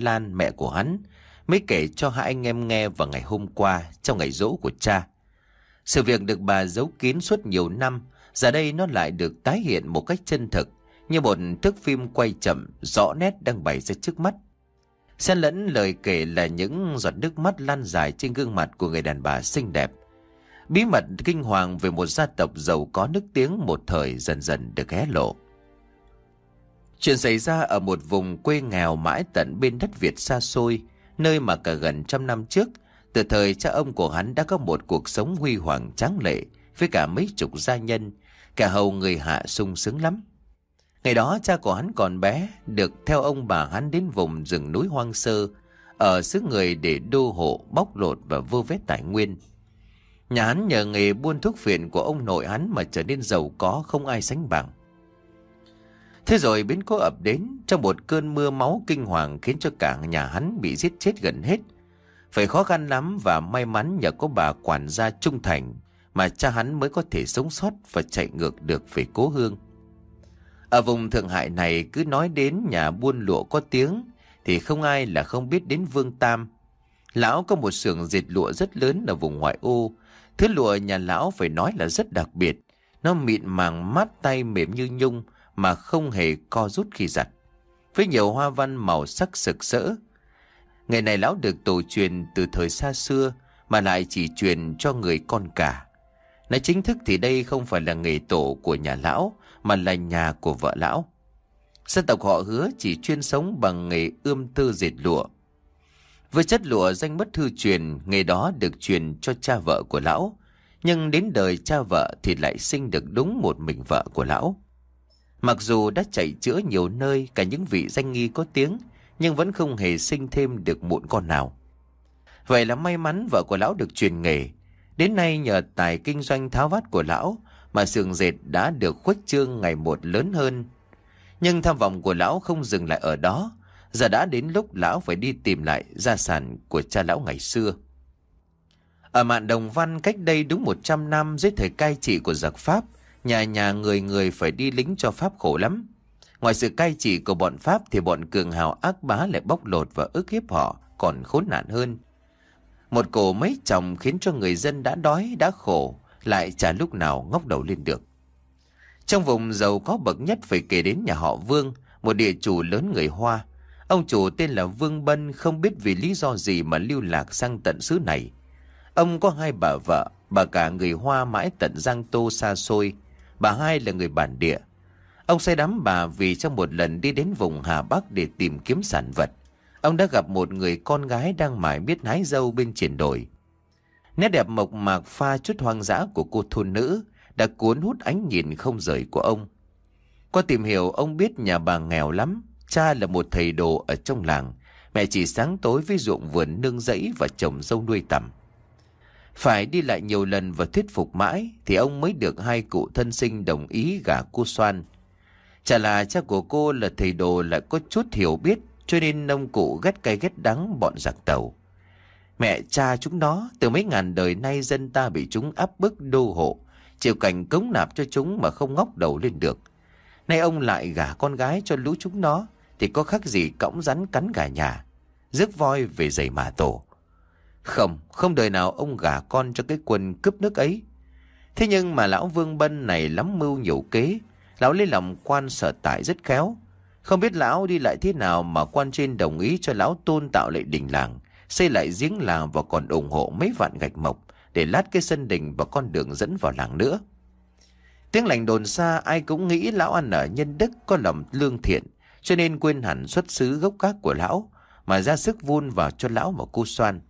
Lan, mẹ của hắn, mới kể cho hai anh em nghe vào ngày hôm qua trong ngày rỗ của cha. Sự việc được bà giấu kín suốt nhiều năm, giờ đây nó lại được tái hiện một cách chân thực, như một thước phim quay chậm, rõ nét đang bày ra trước mắt. Xen lẫn lời kể là những giọt nước mắt lan dài trên gương mặt của người đàn bà xinh đẹp. Bí mật kinh hoàng về một gia tộc giàu có nước tiếng một thời dần dần được hé lộ. Chuyện xảy ra ở một vùng quê nghèo mãi tận bên đất Việt xa xôi, nơi mà cả gần trăm năm trước, từ thời cha ông của hắn đã có một cuộc sống huy hoàng tráng lệ với cả mấy chục gia nhân, cả hầu người hạ sung sướng lắm. Ngày đó cha của hắn còn bé, được theo ông bà hắn đến vùng rừng núi hoang sơ, ở xứ người để đô hộ, bóc lột và vơ vét tài nguyên. Nhà hắn nhờ nghề buôn thuốc phiện của ông nội hắn mà trở nên giàu có không ai sánh bằng. Thế rồi biến cố ập đến trong một cơn mưa máu kinh hoàng khiến cho cả nhà hắn bị giết chết gần hết. Phải khó khăn lắm và may mắn nhờ có bà quản gia trung thành mà cha hắn mới có thể sống sót và chạy ngược được về cố hương. Ở vùng Thượng Hải này cứ nói đến nhà buôn lụa có tiếng thì không ai là không biết đến Vương Tam. Lão có một xưởng dệt lụa rất lớn ở vùng ngoại ô. Thứ lụa nhà lão phải nói là rất đặc biệt. Nó mịn màng, mát tay, mềm như nhung mà không hề co rút khi giặt. Với nhiều hoa văn màu sắc sực sỡ. Ngày này lão được tổ truyền từ thời xa xưa mà lại chỉ truyền cho người con cả. Nói chính thức thì đây không phải là nghề tổ của nhà lão mà là nhà của vợ lão. Dân tộc họ hứa chỉ chuyên sống bằng nghề ươm tơ dệt lụa. Với chất lụa danh bất thư truyền, nghề đó được truyền cho cha vợ của lão. Nhưng đến đời cha vợ thì lại sinh được đúng một mình vợ của lão. Mặc dù đã chạy chữa nhiều nơi cả những vị danh nghi có tiếng, nhưng vẫn không hề sinh thêm được muộn con nào. Vậy là may mắn vợ của lão được truyền nghề. Đến nay nhờ tài kinh doanh tháo vát của lão mà sườn dệt đã được khuếch trương ngày một lớn hơn. Nhưng tham vọng của lão không dừng lại ở đó, giờ đã đến lúc lão phải đi tìm lại gia sản của cha lão ngày xưa. Ở mạn Đồng Văn cách đây đúng 100 năm dưới thời cai trị của giặc Pháp, nhà nhà người người phải đi lính cho Pháp khổ lắm. Ngoài sự cai trị của bọn Pháp thì bọn cường hào ác bá lại bóc lột và ức hiếp họ còn khốn nạn hơn. Một cổ mấy chồng khiến cho người dân đã đói, đã khổ, lại chả lúc nào ngóc đầu lên được. Trong vùng giàu có bậc nhất phải kể đến nhà họ Vương, một địa chủ lớn người Hoa. Ông chủ tên là Vương Bân không biết vì lý do gì mà lưu lạc sang tận xứ này. Ông có hai bà vợ, bà cả người Hoa mãi tận Giang Tô xa xôi, bà hai là người bản địa. Ông say đắm bà vì trong một lần đi đến vùng Hà Bắc để tìm kiếm sản vật. Ông đã gặp một người con gái đang mải biết hái dâu bên triển đồi. Nét đẹp mộc mạc pha chút hoang dã của cô thôn nữ đã cuốn hút ánh nhìn không rời của ông. Qua tìm hiểu ông biết nhà bà nghèo lắm, cha là một thầy đồ ở trong làng, mẹ chỉ sáng tối với ruộng vườn nương rẫy và trồng dâu nuôi tầm. Phải đi lại nhiều lần và thuyết phục mãi thì ông mới được hai cụ thân sinh đồng ý gả cô Soan. Chả là cha của cô là thầy đồ lại có chút hiểu biết cho nên ông cụ ghét cay ghét đắng bọn giặc tàu. Mẹ cha chúng nó, từ mấy ngàn đời nay dân ta bị chúng áp bức đô hộ, chịu cảnh cống nạp cho chúng mà không ngóc đầu lên được. Nay ông lại gả con gái cho lũ chúng nó, thì có khác gì cõng rắn cắn gà nhà, rước voi về giày mà tổ. Không, không đời nào ông gả con cho cái quân cướp nước ấy. Thế nhưng mà lão Vương Bân này lắm mưu nhiều kế, lão lấy lòng quan sở tại rất khéo. Không biết lão đi lại thế nào mà quan trên đồng ý cho lão tôn tạo lại đình làng, xây lại giếng làng và còn ủng hộ mấy vạn gạch mộc để lát cái sân đình và con đường dẫn vào làng nữa. Tiếng lành đồn xa ai cũng nghĩ lão ăn ở nhân đức có lòng lương thiện, cho nên quên hẳn xuất xứ gốc gác của lão, mà ra sức vun vào cho lão một cu xoan.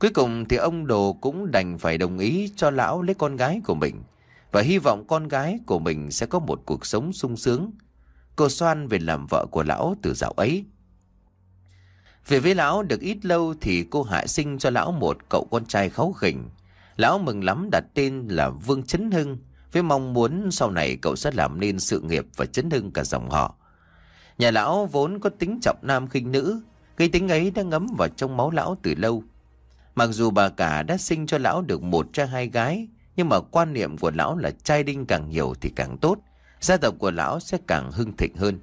Cuối cùng thì ông Đồ cũng đành phải đồng ý cho lão lấy con gái của mình, và hy vọng con gái của mình sẽ có một cuộc sống sung sướng. Cô xoan về làm vợ của lão từ dạo ấy. Về với lão được ít lâu thì cô hạ sinh cho lão một cậu con trai kháu khỉnh. Lão mừng lắm đặt tên là Vương Chấn Hưng, với mong muốn sau này cậu sẽ làm nên sự nghiệp và chấn hưng cả dòng họ. Nhà lão vốn có tính trọng nam khinh nữ, cái tính ấy đã ngấm vào trong máu lão từ lâu. Mặc dù bà cả đã sinh cho lão được một trai hai gái, nhưng mà quan niệm của lão là trai đinh càng nhiều thì càng tốt, gia tộc của lão sẽ càng hưng thịnh hơn.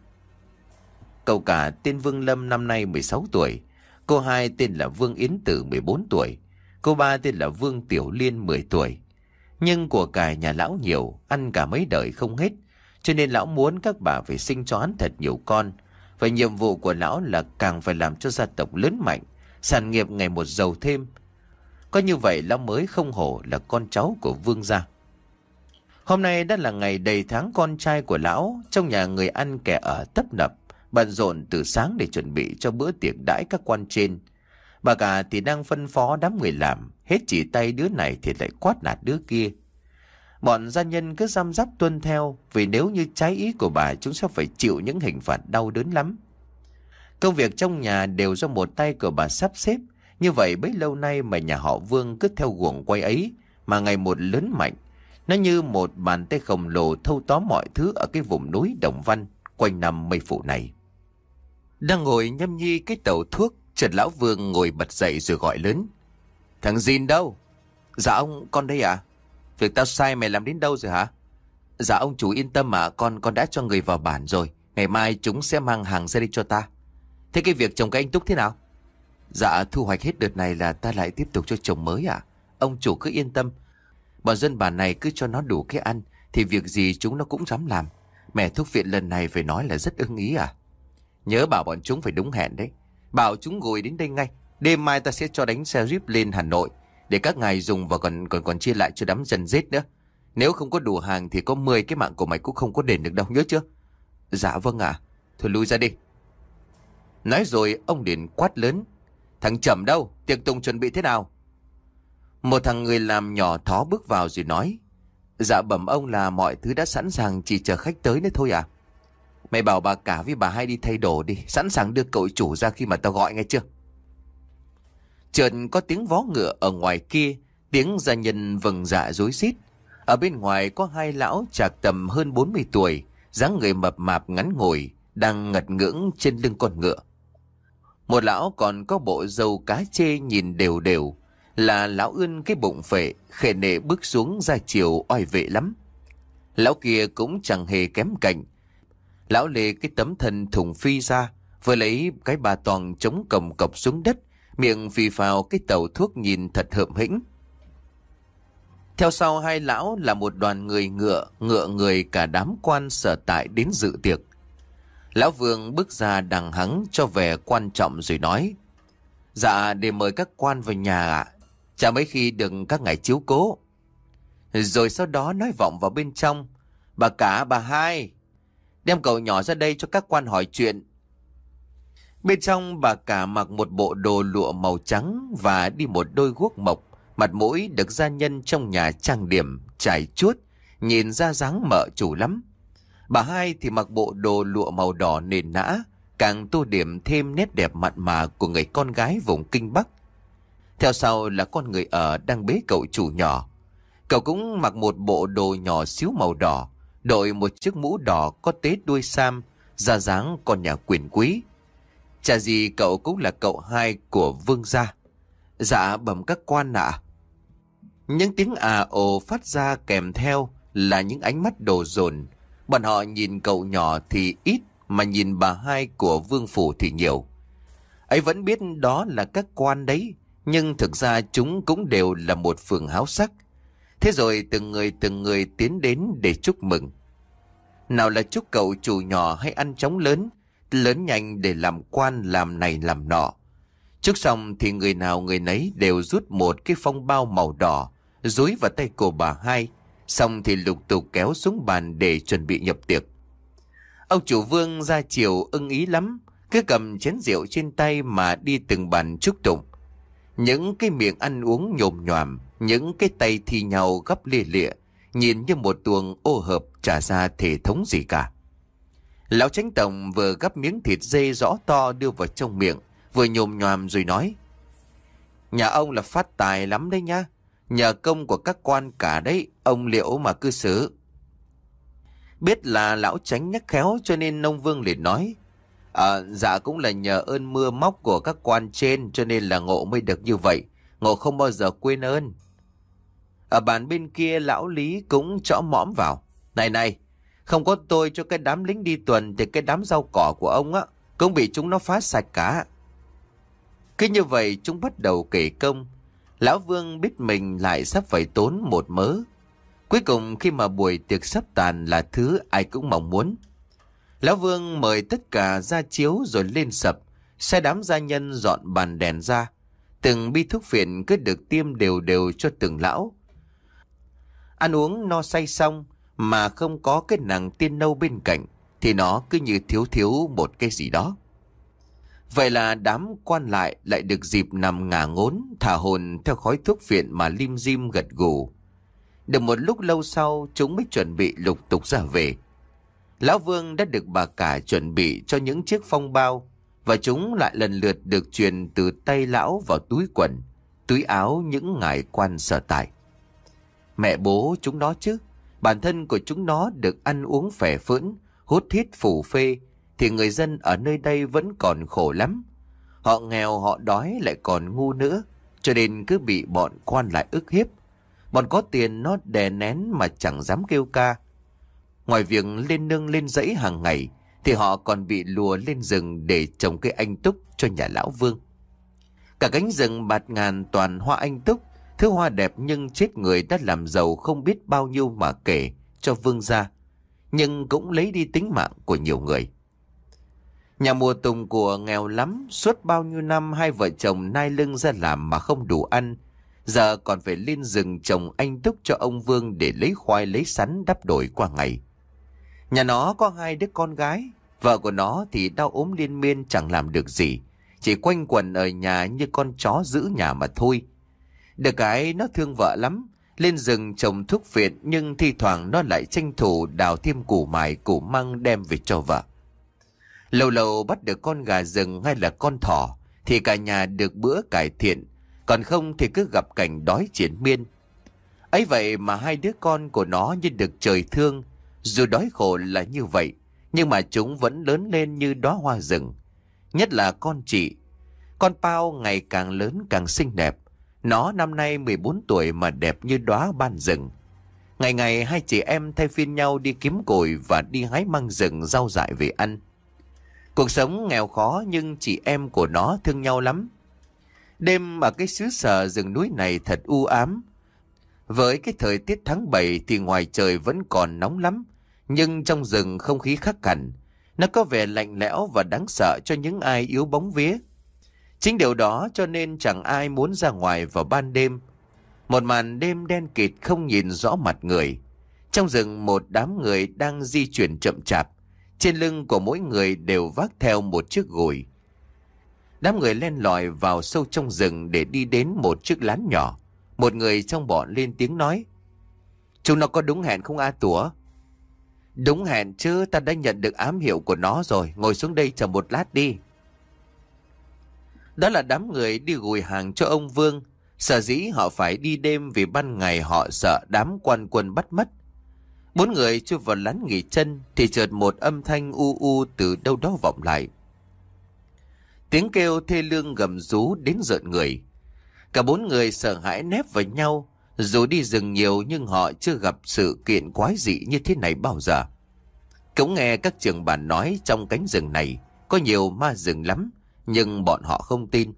Cậu cả tên Vương Lâm năm nay 16 tuổi. Cô hai tên là Vương Yến Tử 14 tuổi. Cô ba tên là Vương Tiểu Liên 10 tuổi. Nhưng của cải nhà lão nhiều, ăn cả mấy đời không hết. Cho nên lão muốn các bà phải sinh cho hắn thật nhiều con. Và nhiệm vụ của lão là càng phải làm cho gia tộc lớn mạnh, sản nghiệp ngày một giàu thêm. Có như vậy lão mới không hổ là con cháu của vương gia. Hôm nay đã là ngày đầy tháng con trai của lão, trong nhà người ăn kẻ ở tấp nập, bận rộn từ sáng để chuẩn bị cho bữa tiệc đãi các quan trên. Bà cả thì đang phân phó đám người làm, hết chỉ tay đứa này thì lại quát nạt đứa kia. Bọn gia nhân cứ giam giáp tuân theo, vì nếu như trái ý của bà chúng sẽ phải chịu những hình phạt đau đớn lắm. Công việc trong nhà đều do một tay của bà sắp xếp, như vậy bấy lâu nay mà nhà họ Vương cứ theo guồng quay ấy, mà ngày một lớn mạnh. Nó như một bàn tay khổng lồ thâu tóm mọi thứ ở cái vùng núi Đồng Văn, quanh năm mây phủ này. Đang ngồi nhâm nhi cái tàu thuốc, Trần Lão Vương ngồi bật dậy rồi gọi lớn. Thằng Jin đâu? Dạ ông, con đây à? Việc tao sai mày làm đến đâu rồi hả? Dạ ông chủ yên tâm mà con con đã cho người vào bản rồi. Ngày mai chúng sẽ mang hàng ra đây cho ta. Thế cái việc trồng cái anh Túc thế nào? Dạ thu hoạch hết đợt này là ta lại tiếp tục cho trồng mới à? Ông chủ cứ yên tâm. Bọn dân bản này cứ cho nó đủ cái ăn thì việc gì chúng nó cũng dám làm. Mẹ thuốc viện lần này phải nói là rất ưng ý à? Nhớ bảo bọn chúng phải đúng hẹn đấy. Bảo chúng ngồi đến đây ngay. Đêm mai ta sẽ cho đánh xe jeep lên Hà Nội để các ngài dùng và còn còn còn chia lại cho đám dân giết nữa. Nếu không có đủ hàng thì có 10 cái mạng của mày cũng không có đền được đâu, nhớ chưa? Dạ vâng ạ. Thôi lui ra đi. Nói rồi ông liền quát lớn. Thằng chậm đâu? Tiệc tùng chuẩn bị thế nào? Một thằng người làm nhỏ thó bước vào rồi nói. Dạ bẩm ông là mọi thứ đã sẵn sàng chỉ chờ khách tới nữa thôi à? Mày bảo bà cả với bà hai đi thay đồ đi, sẵn sàng đưa cậu chủ ra khi mà tao gọi nghe chưa? Chợt có tiếng vó ngựa ở ngoài kia, tiếng gia nhân vầng dạ rối xít. Ở bên ngoài có hai lão chạc tầm hơn 40 tuổi, dáng người mập mạp ngắn ngồi, đang ngật ngưỡng trên lưng con ngựa. Một lão còn có bộ dâu cá chê nhìn đều đều, là lão ươn cái bụng phệ, khề nệ bước xuống ra chiều oai vệ lắm. Lão kia cũng chẳng hề kém cạnh. Lão lê cái tấm thân thùng phi ra, vừa lấy cái bà toàn chống cầm cọc xuống đất, miệng phì phào cái tàu thuốc nhìn thật hợm hĩnh. Theo sau hai lão là một đoàn người ngựa, ngựa người cả đám quan sở tại đến dự tiệc. Lão Vương bước ra đằng hắng cho vẻ quan trọng rồi nói. Dạ để mời các quan vào nhà ạ. Chả mấy khi được các ngài chiếu cố. Rồi sau đó nói vọng vào bên trong. Bà cả bà hai. Đem cậu nhỏ ra đây cho các quan hỏi chuyện. Bên trong bà cả mặc một bộ đồ lụa màu trắng và đi một đôi guốc mộc. Mặt mũi được gia nhân trong nhà trang điểm, trải chuốt, nhìn ra dáng mợ chủ lắm. Bà hai thì mặc bộ đồ lụa màu đỏ nền nã, càng tô điểm thêm nét đẹp mặn mà của người con gái vùng Kinh Bắc. Theo sau là con người ở đang bế cậu chủ nhỏ. Cậu cũng mặc một bộ đồ nhỏ xíu màu đỏ, đội một chiếc mũ đỏ có tế đuôi sam, ra dáng con nhà quyền quý. Chả gì cậu cũng là cậu hai của vương gia. Dạ bẩm các quan ạ. Những tiếng à ồ phát ra kèm theo là những ánh mắt đồ dồn. Bọn họ nhìn cậu nhỏ thì ít mà nhìn bà hai của vương phủ thì nhiều. ấy vẫn biết đó là các quan đấy, nhưng thực ra chúng cũng đều là một phường háo sắc. Thế rồi từng người từng người tiến đến để chúc mừng. Nào là chúc cậu chủ nhỏ hay ăn chóng lớn, lớn nhanh để làm quan làm này làm nọ. Trước xong thì người nào người nấy đều rút một cái phong bao màu đỏ, dối vào tay của bà hai, xong thì lục tục kéo xuống bàn để chuẩn bị nhập tiệc. Ông chủ vương ra chiều ưng ý lắm, cứ cầm chén rượu trên tay mà đi từng bàn chúc tụng. Những cái miệng ăn uống nhồm nhòm, những cái tay thi nhau gấp lia lịa, nhìn như một tuồng ô hợp trả ra thể thống gì cả. Lão tránh tổng vừa gắp miếng thịt dê rõ to đưa vào trong miệng, vừa nhồm nhòm rồi nói. Nhà ông là phát tài lắm đấy nhá. Nhờ công của các quan cả đấy, ông liệu mà cư xử. Biết là lão tránh nhắc khéo cho nên nông vương liền nói. À, dạ cũng là nhờ ơn mưa móc của các quan trên cho nên là ngộ mới được như vậy. Ngộ không bao giờ quên ơn. Ở bàn bên kia lão Lý cũng chõ mõm vào. Này này, không có tôi cho cái đám lính đi tuần thì cái đám rau cỏ của ông á, cũng bị chúng nó phá sạch cả. Cứ như vậy chúng bắt đầu kể công. Lão Vương biết mình lại sắp phải tốn một mớ. Cuối cùng khi mà buổi tiệc sắp tàn là thứ ai cũng mong muốn. Lão Vương mời tất cả ra chiếu rồi lên sập, xe đám gia nhân dọn bàn đèn ra. Từng bi thuốc phiện cứ được tiêm đều đều cho từng lão. Ăn uống no say xong mà không có cái nàng tiên nâu bên cạnh thì nó cứ như thiếu thiếu một cái gì đó. Vậy là đám quan lại lại được dịp nằm ngả ngốn, thả hồn theo khói thuốc phiện mà lim dim gật gù. Được một lúc lâu sau, chúng mới chuẩn bị lục tục ra về. Lão Vương đã được bà cả chuẩn bị cho những chiếc phong bao, và chúng lại lần lượt được truyền từ tay lão vào túi quần, túi áo những ngài quan sở tại. Mẹ bố chúng nó chứ, bản thân của chúng nó được ăn uống phẻ phỡn, hút thiết phủ phê, thì người dân ở nơi đây vẫn còn khổ lắm. Họ nghèo, họ đói lại còn ngu nữa, cho nên cứ bị bọn quan lại ức hiếp. Bọn có tiền nó đè nén mà chẳng dám kêu ca. Ngoài việc lên nương lên dãy hàng ngày, thì họ còn bị lùa lên rừng để trồng cây anh túc cho nhà lão vương. Cả cánh rừng bạt ngàn toàn hoa anh túc, thứ hoa đẹp nhưng chết người đã làm giàu không biết bao nhiêu mà kể cho vương gia, nhưng cũng lấy đi tính mạng của nhiều người. Nhà mùa tùng của nghèo lắm, suốt bao nhiêu năm hai vợ chồng nai lưng ra làm mà không đủ ăn, giờ còn phải lên rừng trồng anh túc cho ông Vương để lấy khoai lấy sắn đắp đổi qua ngày. Nhà nó có hai đứa con gái, vợ của nó thì đau ốm liên miên chẳng làm được gì, chỉ quanh quần ở nhà như con chó giữ nhà mà thôi. Được cái nó thương vợ lắm, lên rừng trồng thuốc viện nhưng thi thoảng nó lại tranh thủ đào thêm củ mài củ măng đem về cho vợ. Lâu lâu bắt được con gà rừng hay là con thỏ thì cả nhà được bữa cải thiện, còn không thì cứ gặp cảnh đói triển miên. ấy vậy mà hai đứa con của nó như được trời thương, dù đói khổ là như vậy, nhưng mà chúng vẫn lớn lên như đóa hoa rừng. Nhất là con chị. Con Pao ngày càng lớn càng xinh đẹp. Nó năm nay 14 tuổi mà đẹp như đóa ban rừng. Ngày ngày hai chị em thay phiên nhau đi kiếm cồi và đi hái măng rừng rau dại về ăn. Cuộc sống nghèo khó nhưng chị em của nó thương nhau lắm. Đêm ở cái xứ sở rừng núi này thật u ám. Với cái thời tiết tháng 7 thì ngoài trời vẫn còn nóng lắm, nhưng trong rừng không khí khắc hẳn. Nó có vẻ lạnh lẽo và đáng sợ cho những ai yếu bóng vía. Chính điều đó cho nên chẳng ai muốn ra ngoài vào ban đêm. Một màn đêm đen kịt không nhìn rõ mặt người. Trong rừng một đám người đang di chuyển chậm chạp. Trên lưng của mỗi người đều vác theo một chiếc gùi. Đám người len lỏi vào sâu trong rừng để đi đến một chiếc lán nhỏ. Một người trong bọn lên tiếng nói. Chúng nó có đúng hẹn không A Tủa? Đúng hẹn chứ, ta đã nhận được ám hiệu của nó rồi. Ngồi xuống đây chờ một lát đi. Đó là đám người đi gùi hàng cho ông Vương. Sở dĩ họ phải đi đêm vì ban ngày họ sợ đám quan quân bắt mất. Bốn người chưa vào lán nghỉ chân thì chợt một âm thanh u u từ đâu đó vọng lại. Tiếng kêu thê lương gầm rú đến rợn người. Cả bốn người sợ hãi nép vào nhau, dù đi rừng nhiều nhưng họ chưa gặp sự kiện quái dị như thế này bao giờ. Cũng nghe các trường bản nói trong cánh rừng này có nhiều ma rừng lắm, nhưng bọn họ không tin.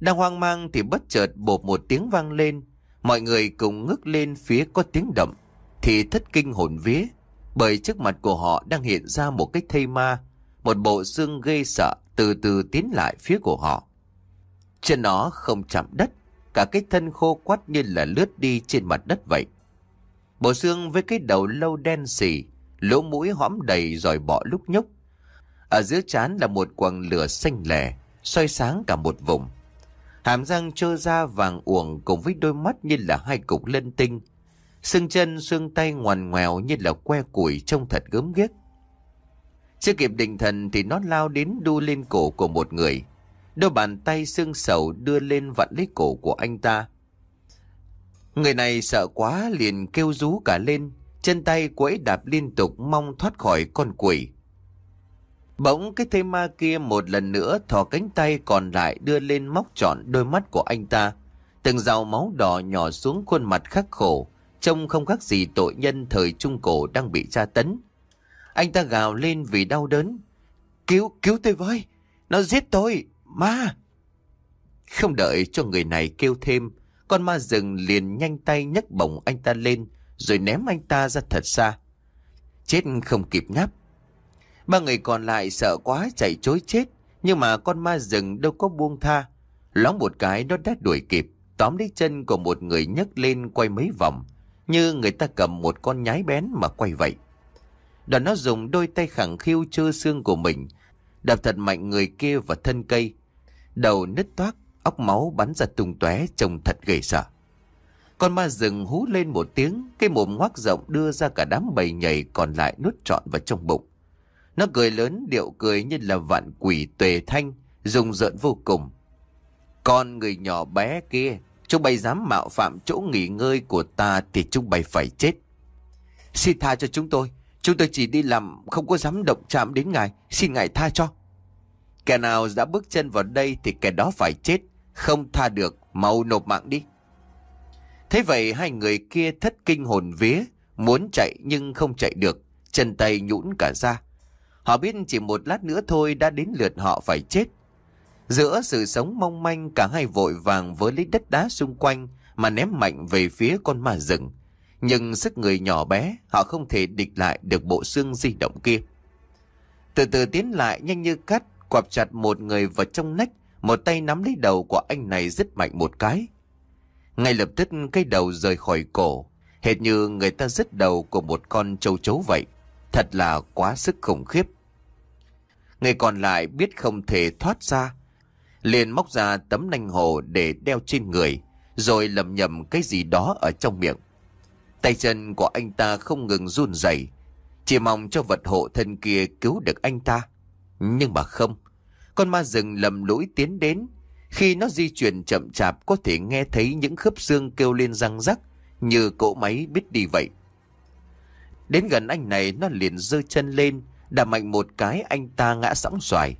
Đang hoang mang thì bất chợt bột một tiếng vang lên, mọi người cùng ngước lên phía có tiếng động thì thất kinh hồn vía, bởi trước mặt của họ đang hiện ra một cái thây ma, một bộ xương ghê sợ từ từ tiến lại phía của họ. Chân nó không chạm đất, cả cái thân khô quắt như là lướt đi trên mặt đất vậy. Bộ xương với cái đầu lâu đen xì, lỗ mũi hõm đầy rồi bỏ lúc nhúc. Ở giữa trán là một quầng lửa xanh lẻ, soi sáng cả một vùng. Hàm răng trơ ra vàng uổng cùng với đôi mắt như là hai cục lân tinh, Xương chân, xương tay ngoằn ngoèo như là que củi trông thật gớm ghiếc. Chưa kịp định thần thì nó lao đến đu lên cổ của một người. Đôi bàn tay xương sầu đưa lên vặn lấy cổ của anh ta. Người này sợ quá liền kêu rú cả lên, chân tay quẫy đạp liên tục mong thoát khỏi con quỷ. Bỗng cái thây ma kia một lần nữa thò cánh tay còn lại đưa lên móc trọn đôi mắt của anh ta. Từng dòng máu đỏ nhỏ xuống khuôn mặt khắc khổ, Trông không khác gì tội nhân thời Trung Cổ đang bị tra tấn. Anh ta gào lên vì đau đớn. Cứu, cứu tôi với. Nó giết tôi, ma. Không đợi cho người này kêu thêm, con ma rừng liền nhanh tay nhấc bổng anh ta lên, rồi ném anh ta ra thật xa. Chết không kịp ngáp. Ba người còn lại sợ quá chạy chối chết, nhưng mà con ma rừng đâu có buông tha. Lóng một cái nó đã đuổi kịp, tóm lấy chân của một người nhấc lên quay mấy vòng, như người ta cầm một con nhái bén mà quay vậy. Đoàn nó dùng đôi tay khẳng khiu trơ xương của mình, đập thật mạnh người kia vào thân cây. Đầu nứt toác, óc máu bắn ra tung tóe trông thật ghê sợ. Con ma rừng hú lên một tiếng, cái mồm ngoác rộng đưa ra cả đám bầy nhảy còn lại nuốt trọn vào trong bụng. Nó cười lớn điệu cười như là vạn quỷ tuề thanh, rùng rợn vô cùng. Con người nhỏ bé kia, chúng bay dám mạo phạm chỗ nghỉ ngơi của ta thì chúng bay phải chết. Xin tha cho chúng tôi, chúng tôi chỉ đi làm không có dám động chạm đến ngài, xin ngài tha cho. Kẻ nào đã bước chân vào đây thì kẻ đó phải chết, không tha được, mau nộp mạng đi. Thế vậy hai người kia thất kinh hồn vía, muốn chạy nhưng không chạy được, chân tay nhũn cả ra. Họ biết chỉ một lát nữa thôi đã đến lượt họ phải chết. Giữa sự sống mong manh, cả hai vội vàng với lấy đất đá xung quanh mà ném mạnh về phía con ma rừng. Nhưng sức người nhỏ bé, họ không thể địch lại được bộ xương di động kia. Từ từ tiến lại, nhanh như cắt quặp chặt một người vào trong nách, một tay nắm lấy đầu của anh này rất mạnh một cái. Ngay lập tức, cái đầu rời khỏi cổ, hệt như người ta dứt đầu của một con châu chấu vậy. Thật là quá sức khủng khiếp. Người còn lại biết không thể thoát ra. Liền móc ra tấm nanh hồ để đeo trên người, rồi lầm nhầm cái gì đó ở trong miệng. Tay chân của anh ta không ngừng run rẩy, chỉ mong cho vật hộ thân kia cứu được anh ta. Nhưng mà không, con ma rừng lầm lũi tiến đến. Khi nó di chuyển chậm chạp có thể nghe thấy những khớp xương kêu lên răng rắc như cỗ máy biết đi vậy. Đến gần anh này nó liền giơ chân lên, đạp mạnh một cái anh ta ngã sóng xoài.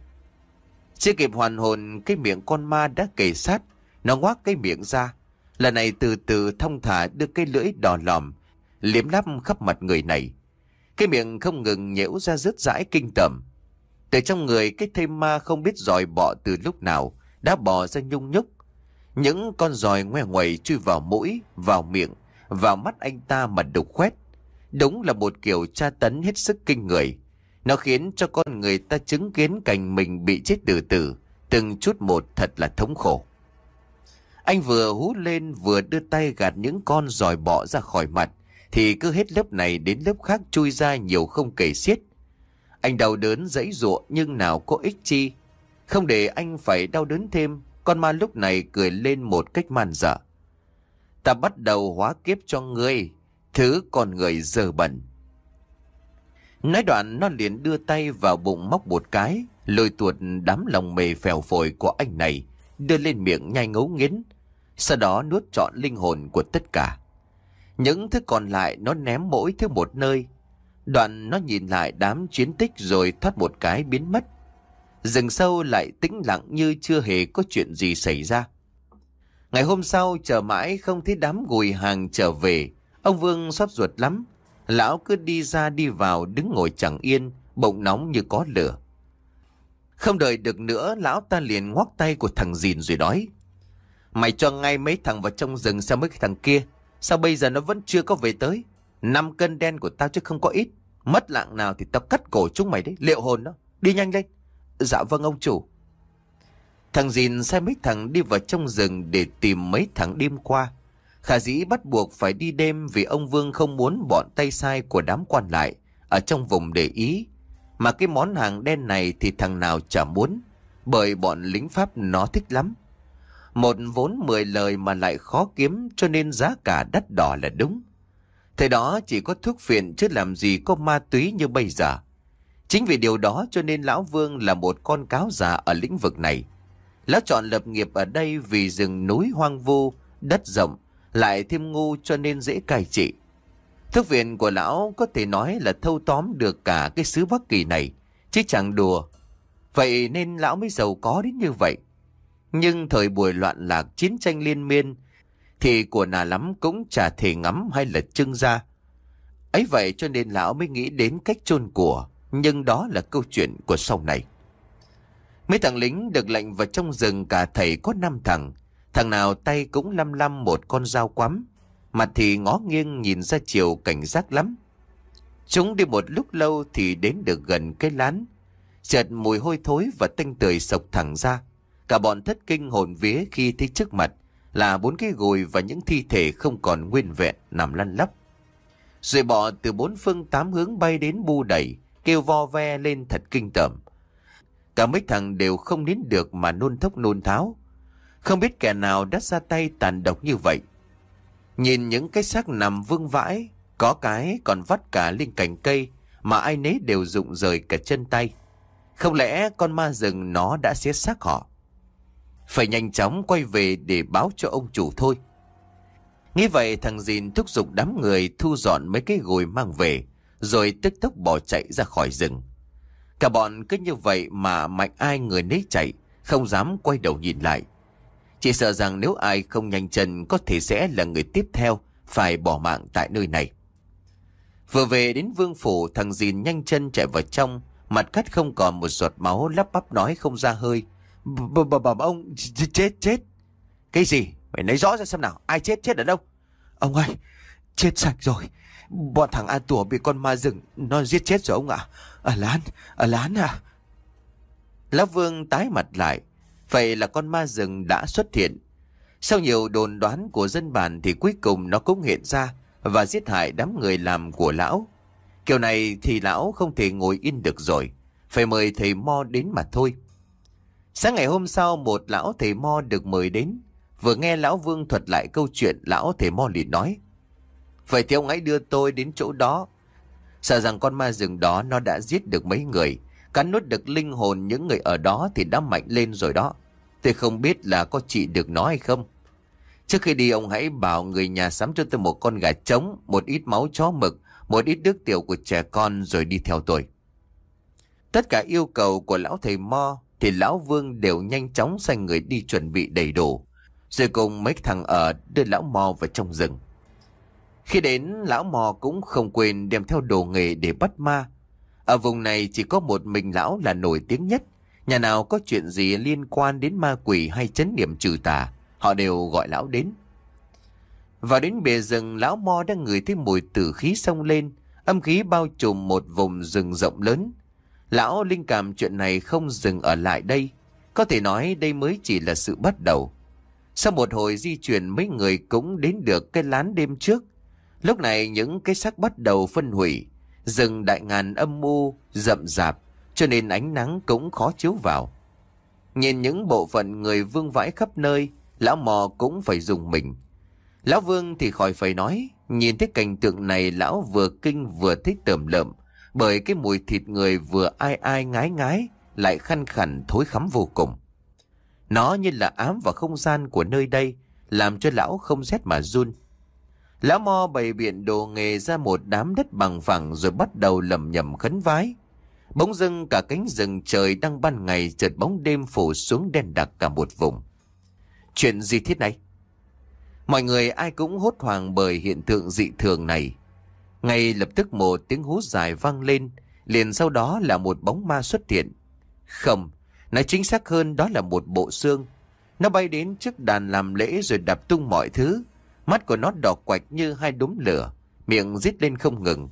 Chưa kịp hoàn hồn cái miệng con ma đã kề sát, nó ngoác cái miệng ra. Lần này từ từ thông thả đưa cái lưỡi đỏ lòm, liếm lắp khắp mặt người này. Cái miệng không ngừng nhễu ra rứt rãi kinh tởm. Từ trong người cái thây ma không biết dòi bọ từ lúc nào, đã bò ra nhung nhúc. Những con giòi ngoe ngoẩy chui vào mũi, vào miệng, vào mắt anh ta mà đục khoét. Đúng là một kiểu tra tấn hết sức kinh người. Nó khiến cho con người ta chứng kiến cảnh mình bị chết từ từ, từng chút một thật là thống khổ. Anh vừa hú lên vừa đưa tay gạt những con giòi bọ ra khỏi mặt, thì cứ hết lớp này đến lớp khác chui ra nhiều không kể xiết. Anh đau đớn dãy ruộng nhưng nào có ích chi. Không để anh phải đau đớn thêm, con ma lúc này cười lên một cách man dở. Ta bắt đầu hóa kiếp cho ngươi, thứ con người dơ bẩn. Nói đoạn nó liền đưa tay vào bụng móc một cái, lôi tuột đám lòng mề phèo phổi của anh này, đưa lên miệng nhai ngấu nghiến. Sau đó nuốt trọn linh hồn của tất cả. Những thứ còn lại nó ném mỗi thứ một nơi. Đoạn nó nhìn lại đám chiến tích rồi thoát một cái biến mất. Rừng sâu lại tĩnh lặng như chưa hề có chuyện gì xảy ra. Ngày hôm sau chờ mãi không thấy đám gùi hàng trở về. Ông Vương xót ruột lắm. Lão cứ đi ra đi vào đứng ngồi chẳng yên, bỗng nóng như có lửa. Không đợi được nữa, lão ta liền ngoắc tay của thằng dìn rồi nói. Mày cho ngay mấy thằng vào trong rừng xem mấy cái thằng kia. Sao bây giờ nó vẫn chưa có về tới? Năm cân đen của tao chứ không có ít. Mất lạng nào thì tao cắt cổ chúng mày đấy, liệu hồn đó. Đi nhanh lên. Dạ vâng ông chủ. Thằng dìn sai mấy thằng đi vào trong rừng để tìm mấy thằng đêm qua. Khả dĩ bắt buộc phải đi đêm vì ông Vương không muốn bọn tay sai của đám quan lại ở trong vùng để ý. Mà cái món hàng đen này thì thằng nào chả muốn, bởi bọn lính Pháp nó thích lắm. Một vốn mười lời mà lại khó kiếm cho nên giá cả đắt đỏ là đúng. Thế đó chỉ có thuốc phiện chứ làm gì có ma túy như bây giờ. Chính vì điều đó cho nên Lão Vương là một con cáo già ở lĩnh vực này. Lão chọn lập nghiệp ở đây vì rừng núi hoang vu, đất rộng, lại thêm ngu cho nên dễ cai trị. Thuốc viện của lão có thể nói là thâu tóm được cả cái xứ Bắc Kỳ này, chứ chẳng đùa. Vậy nên lão mới giàu có đến như vậy. Nhưng thời buổi loạn lạc chiến tranh liên miên, thì của nà lắm cũng chả thể ngắm hay là trưng ra. ấy vậy cho nên lão mới nghĩ đến cách chôn của, nhưng đó là câu chuyện của sau này. Mấy thằng lính được lệnh vào trong rừng cả thầy có năm thằng. Thằng nào tay cũng lăm lăm một con dao quắm. Mặt thì ngó nghiêng nhìn ra chiều cảnh giác lắm. Chúng đi một lúc lâu thì đến được gần cái lán. Chợt mùi hôi thối và tinh tưởi sộc thẳng ra. Cả bọn thất kinh hồn vía khi thấy trước mặt là bốn cái gùi và những thi thể không còn nguyên vẹn nằm lăn lấp. Rồi bọ từ bốn phương tám hướng bay đến bu đẩy, kêu vo ve lên thật kinh tởm. Cả mấy thằng đều không nín được mà nôn thốc nôn tháo. Không biết kẻ nào đã ra tay tàn độc như vậy. Nhìn những cái xác nằm vương vãi, có cái còn vắt cả lên cành cây mà ai nấy đều rụng rời cả chân tay. Không lẽ con ma rừng nó đã xé xác họ? Phải nhanh chóng quay về để báo cho ông chủ thôi. Nghĩ vậy thằng Dìn thúc giục đám người thu dọn mấy cái gối mang về, rồi tức tốc bỏ chạy ra khỏi rừng. Cả bọn cứ như vậy mà mạnh ai người nấy chạy, không dám quay đầu nhìn lại. Chỉ sợ rằng nếu ai không nhanh chân có thể sẽ là người tiếp theo phải bỏ mạng tại nơi này. Vừa về đến vương phủ thằng Dìn nhanh chân chạy vào trong, mặt cắt không còn một giọt máu lắp bắp nói không ra hơi. Bà ông chết chết. Cái gì? Mày nói rõ ra xem nào, ai chết chết ở đâu? Ông ơi, chết sạch rồi. Bọn thằng A Tùa bị con ma rừng, nó giết chết rồi ông ạ. Ở lán, ở lán à. Lão Vương tái mặt lại. Vậy là con ma rừng đã xuất hiện. Sau nhiều đồn đoán của dân bản thì cuối cùng nó cũng hiện ra và giết hại đám người làm của lão. Kiểu này thì lão không thể ngồi yên được rồi. Phải mời thầy Mo đến mà thôi. Sáng ngày hôm sau, một lão thầy Mo được mời đến. Vừa nghe lão Vương thuật lại câu chuyện, lão thầy Mo liền nói. Vậy thì ông ấy đưa tôi đến chỗ đó. Sợ rằng con ma rừng đó nó đã giết được mấy người. Cắn nuốt được linh hồn những người ở đó thì đã mạnh lên rồi đó. Tôi không biết là có trị được nó hay không. Trước khi đi ông hãy bảo người nhà sắm cho tôi một con gà trống, một ít máu chó mực, một ít nước tiểu của trẻ con rồi đi theo tôi. Tất cả yêu cầu của lão thầy Mo thì lão Vương đều nhanh chóng sai người đi chuẩn bị đầy đủ. Rồi cùng mấy thằng ở đưa lão Mo vào trong rừng. Khi đến, lão Mò cũng không quên đem theo đồ nghề để bắt ma. Ở vùng này chỉ có một mình lão là nổi tiếng nhất. Nhà nào có chuyện gì liên quan đến ma quỷ hay chấn niệm trừ tà, họ đều gọi lão đến. Vào đến bề rừng, lão Mo đang ngửi thấy mùi tử khí sông lên, âm khí bao trùm một vùng rừng rộng lớn. Lão linh cảm chuyện này không dừng ở lại đây, có thể nói đây mới chỉ là sự bắt đầu. Sau một hồi di chuyển mấy người cũng đến được cái lán đêm trước, Lúc này những cái xác bắt đầu phân hủy, rừng đại ngàn âm mưu, rậm rạp, cho nên ánh nắng cũng khó chiếu vào. Nhìn những bộ phận người vương vãi khắp nơi, lão mò cũng phải dùng mình. Lão vương thì khỏi phải nói, nhìn thấy cảnh tượng này lão vừa kinh vừa thích tởm lợm, bởi cái mùi thịt người vừa ai ai ngái ngái, lại khăn khẳng thối khắm vô cùng. Nó như là ám vào không gian của nơi đây, làm cho lão không rét mà run. Lão Mo bày biện đồ nghề ra một đám đất bằng phẳng rồi bắt đầu lầm nhầm khấn vái. Bỗng dưng cả cánh rừng trời đang ban ngày chợt bóng đêm phủ xuống đen đặc cả một vùng. Chuyện gì thế này? Mọi người ai cũng hốt hoảng bởi hiện tượng dị thường này. Ngay lập tức một tiếng hú dài vang lên, liền sau đó là một bóng ma xuất hiện. Không, nói chính xác hơn đó là một bộ xương. Nó bay đến trước đàn làm lễ rồi đập tung mọi thứ, Mắt của nó đỏ quạch như hai đốm lửa, miệng rít lên không ngừng.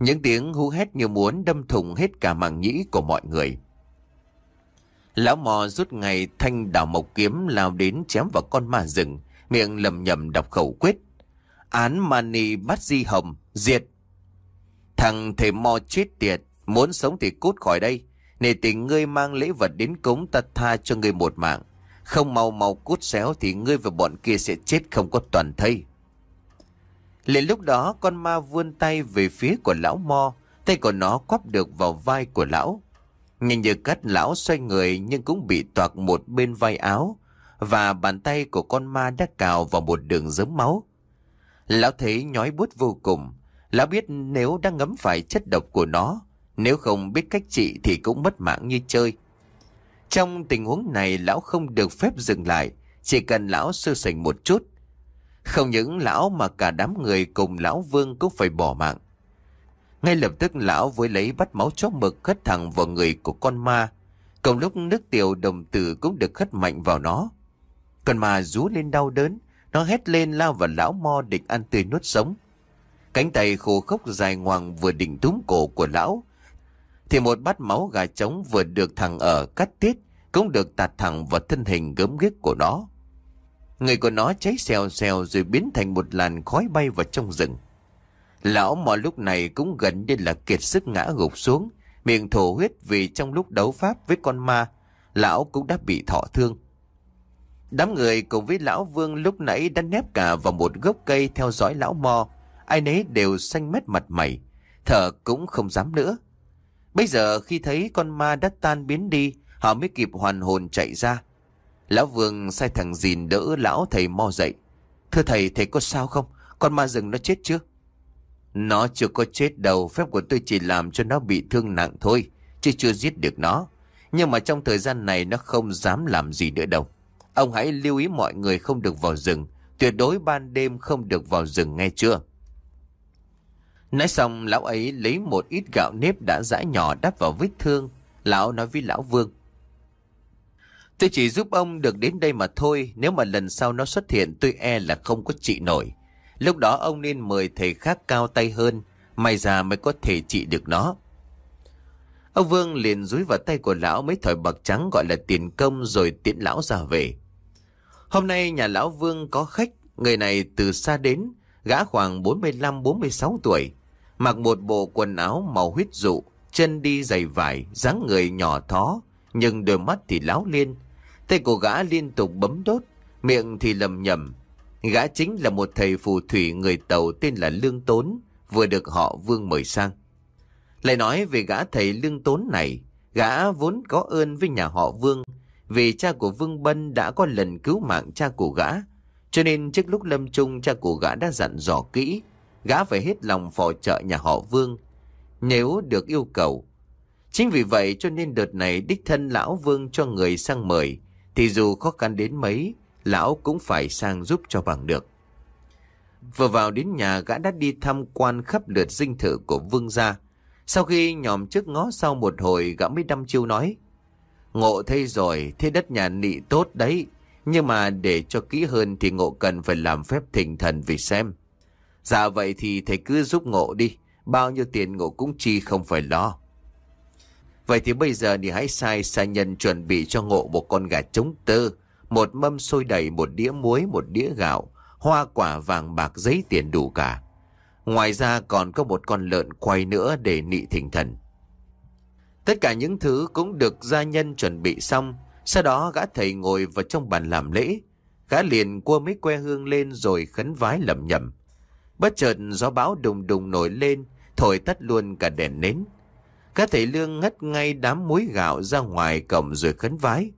Những tiếng hú hét như muốn đâm thủng hết cả màng nhĩ của mọi người. Lão mò rút ngày thanh đảo mộc kiếm lao đến chém vào con ma rừng, miệng lầm nhầm đọc khẩu quyết. Án mani bắt di hồng, diệt. Thằng thầy mò chết tiệt, muốn sống thì cút khỏi đây. Nề tình ngươi mang lễ vật đến cúng ta tha cho ngươi một mạng. Không mau mau cút xéo thì ngươi và bọn kia sẽ chết không có toàn thây. Liền lúc đó con ma vươn tay về phía của lão Mo, tay của nó quắp được vào vai của lão. Nhìn như cắt lão xoay người nhưng cũng bị toạc một bên vai áo và bàn tay của con ma đã cào vào một đường dớm máu. Lão thấy nhói bút vô cùng. Lão biết nếu đang ngấm phải chất độc của nó, nếu không biết cách trị thì cũng mất mạng như chơi. Trong tình huống này lão không được phép dừng lại, chỉ cần lão sơ sảnh một chút. Không những lão mà cả đám người cùng lão vương cũng phải bỏ mạng. Ngay lập tức lão với lấy bắt máu chó mực khất thẳng vào người của con ma. Cùng lúc nước tiểu đồng tử cũng được khất mạnh vào nó. con ma rú lên đau đớn, nó hét lên lao vào lão mo định ăn tươi nuốt sống. Cánh tay khô khốc dài ngoằng vừa định túm cổ của lão. Thì một bát máu gà trống vừa được thằng ở cắt tiết cũng được tạt thẳng vào thân hình gớm ghiếc của nó. Người của nó cháy xèo xèo rồi biến thành một làn khói bay vào trong rừng. Lão mò lúc này cũng gần như là kiệt sức ngã gục xuống, miệng thổ huyết vì trong lúc đấu pháp với con ma, lão cũng đã bị thọ thương. Đám người cùng với lão vương lúc nãy đã nép cả vào một gốc cây theo dõi lão mò, ai nấy đều xanh mét mặt mày, thở cũng không dám nữa. Bây giờ khi thấy con ma đã tan biến đi, họ mới kịp hoàn hồn chạy ra. Lão Vương sai thằng dìn đỡ lão thầy mo dậy. Thưa thầy, thầy có sao không? Con ma rừng nó chết chưa? Nó chưa có chết đâu, phép của tôi chỉ làm cho nó bị thương nặng thôi, chứ chưa giết được nó. Nhưng mà trong thời gian này nó không dám làm gì nữa đâu. Ông hãy lưu ý mọi người không được vào rừng, tuyệt đối ban đêm không được vào rừng nghe chưa? Nói xong, lão ấy lấy một ít gạo nếp đã giã nhỏ đắp vào vết thương. Lão nói với lão Vương. Tôi chỉ giúp ông được đến đây mà thôi, nếu mà lần sau nó xuất hiện tôi e là không có trị nổi. Lúc đó ông nên mời thầy khác cao tay hơn, may ra mới có thể trị được nó. Ông Vương liền dúi vào tay của lão mấy thỏi bạc trắng gọi là tiền công rồi tiễn lão ra về. Hôm nay nhà lão Vương có khách, người này từ xa đến, gã khoảng 45-46 tuổi, mặc một bộ quần áo màu huyết dụ, chân đi giày vải, dáng người nhỏ thó, nhưng đôi mắt thì láo liên, Tay của gã liên tục bấm đốt, miệng thì lầm nhầm. Gã chính là một thầy phù thủy người Tàu tên là Lương Tốn, vừa được họ Vương mời sang. Lại nói về gã thầy Lương Tốn này, gã vốn có ơn với nhà họ Vương, vì cha của Vương Bân đã có lần cứu mạng cha của gã, cho nên trước lúc lâm chung cha của gã đã dặn dò kỹ, gã phải hết lòng phò trợ nhà họ Vương, nếu được yêu cầu. Chính vì vậy cho nên đợt này đích thân lão Vương cho người sang mời, thì dù khó khăn đến mấy, lão cũng phải sang giúp cho bằng được. Vừa vào đến nhà gã đã đi tham quan khắp lượt dinh thự của vương gia. Sau khi nhòm trước ngó sau một hồi gã mới đăm chiêu nói. Ngộ thấy rồi, thế đất nhà nị tốt đấy. Nhưng mà để cho kỹ hơn thì ngộ cần phải làm phép thỉnh thần vì xem. Dạ vậy thì thầy cứ giúp ngộ đi. Bao nhiêu tiền ngộ cũng chi không phải lo. Vậy thì bây giờ thì hãy sai sa nhân chuẩn bị cho ngộ một con gà trống tơ, một mâm sôi đầy, một đĩa muối, một đĩa gạo, hoa quả vàng bạc giấy tiền đủ cả. Ngoài ra còn có một con lợn quay nữa để nị thỉnh thần. Tất cả những thứ cũng được gia nhân chuẩn bị xong, sau đó gã thầy ngồi vào trong bàn làm lễ. Gã liền cua mấy que hương lên rồi khấn vái lầm nhầm. Bất chợt gió bão đùng đùng nổi lên, thổi tắt luôn cả đèn nến. gã thầy lương ngất ngay đám muối gạo ra ngoài cổng rồi khấn vái.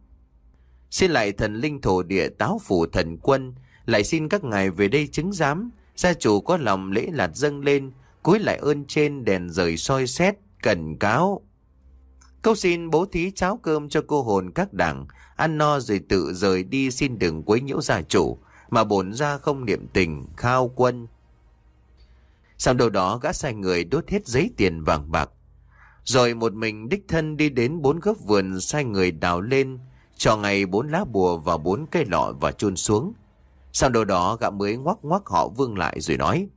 Xin lại thần linh thổ địa táo phủ thần quân, lại xin các ngài về đây chứng giám, gia chủ có lòng lễ lạt dâng lên, cúi lại ơn trên đèn rời soi xét, cần cáo. Câu xin bố thí cháo cơm cho cô hồn các đảng, ăn no rồi tự rời đi xin đừng quấy nhiễu gia chủ, mà bổn ra không niệm tình, khao quân. Sau đầu đó gã sai người đốt hết giấy tiền vàng bạc, rồi một mình đích thân đi đến bốn gốc vườn sai người đào lên, cho ngày bốn lá bùa và bốn cây lọ và chôn xuống. Sau đầu đó gã mới ngoắc ngoắc họ vương lại rồi nói.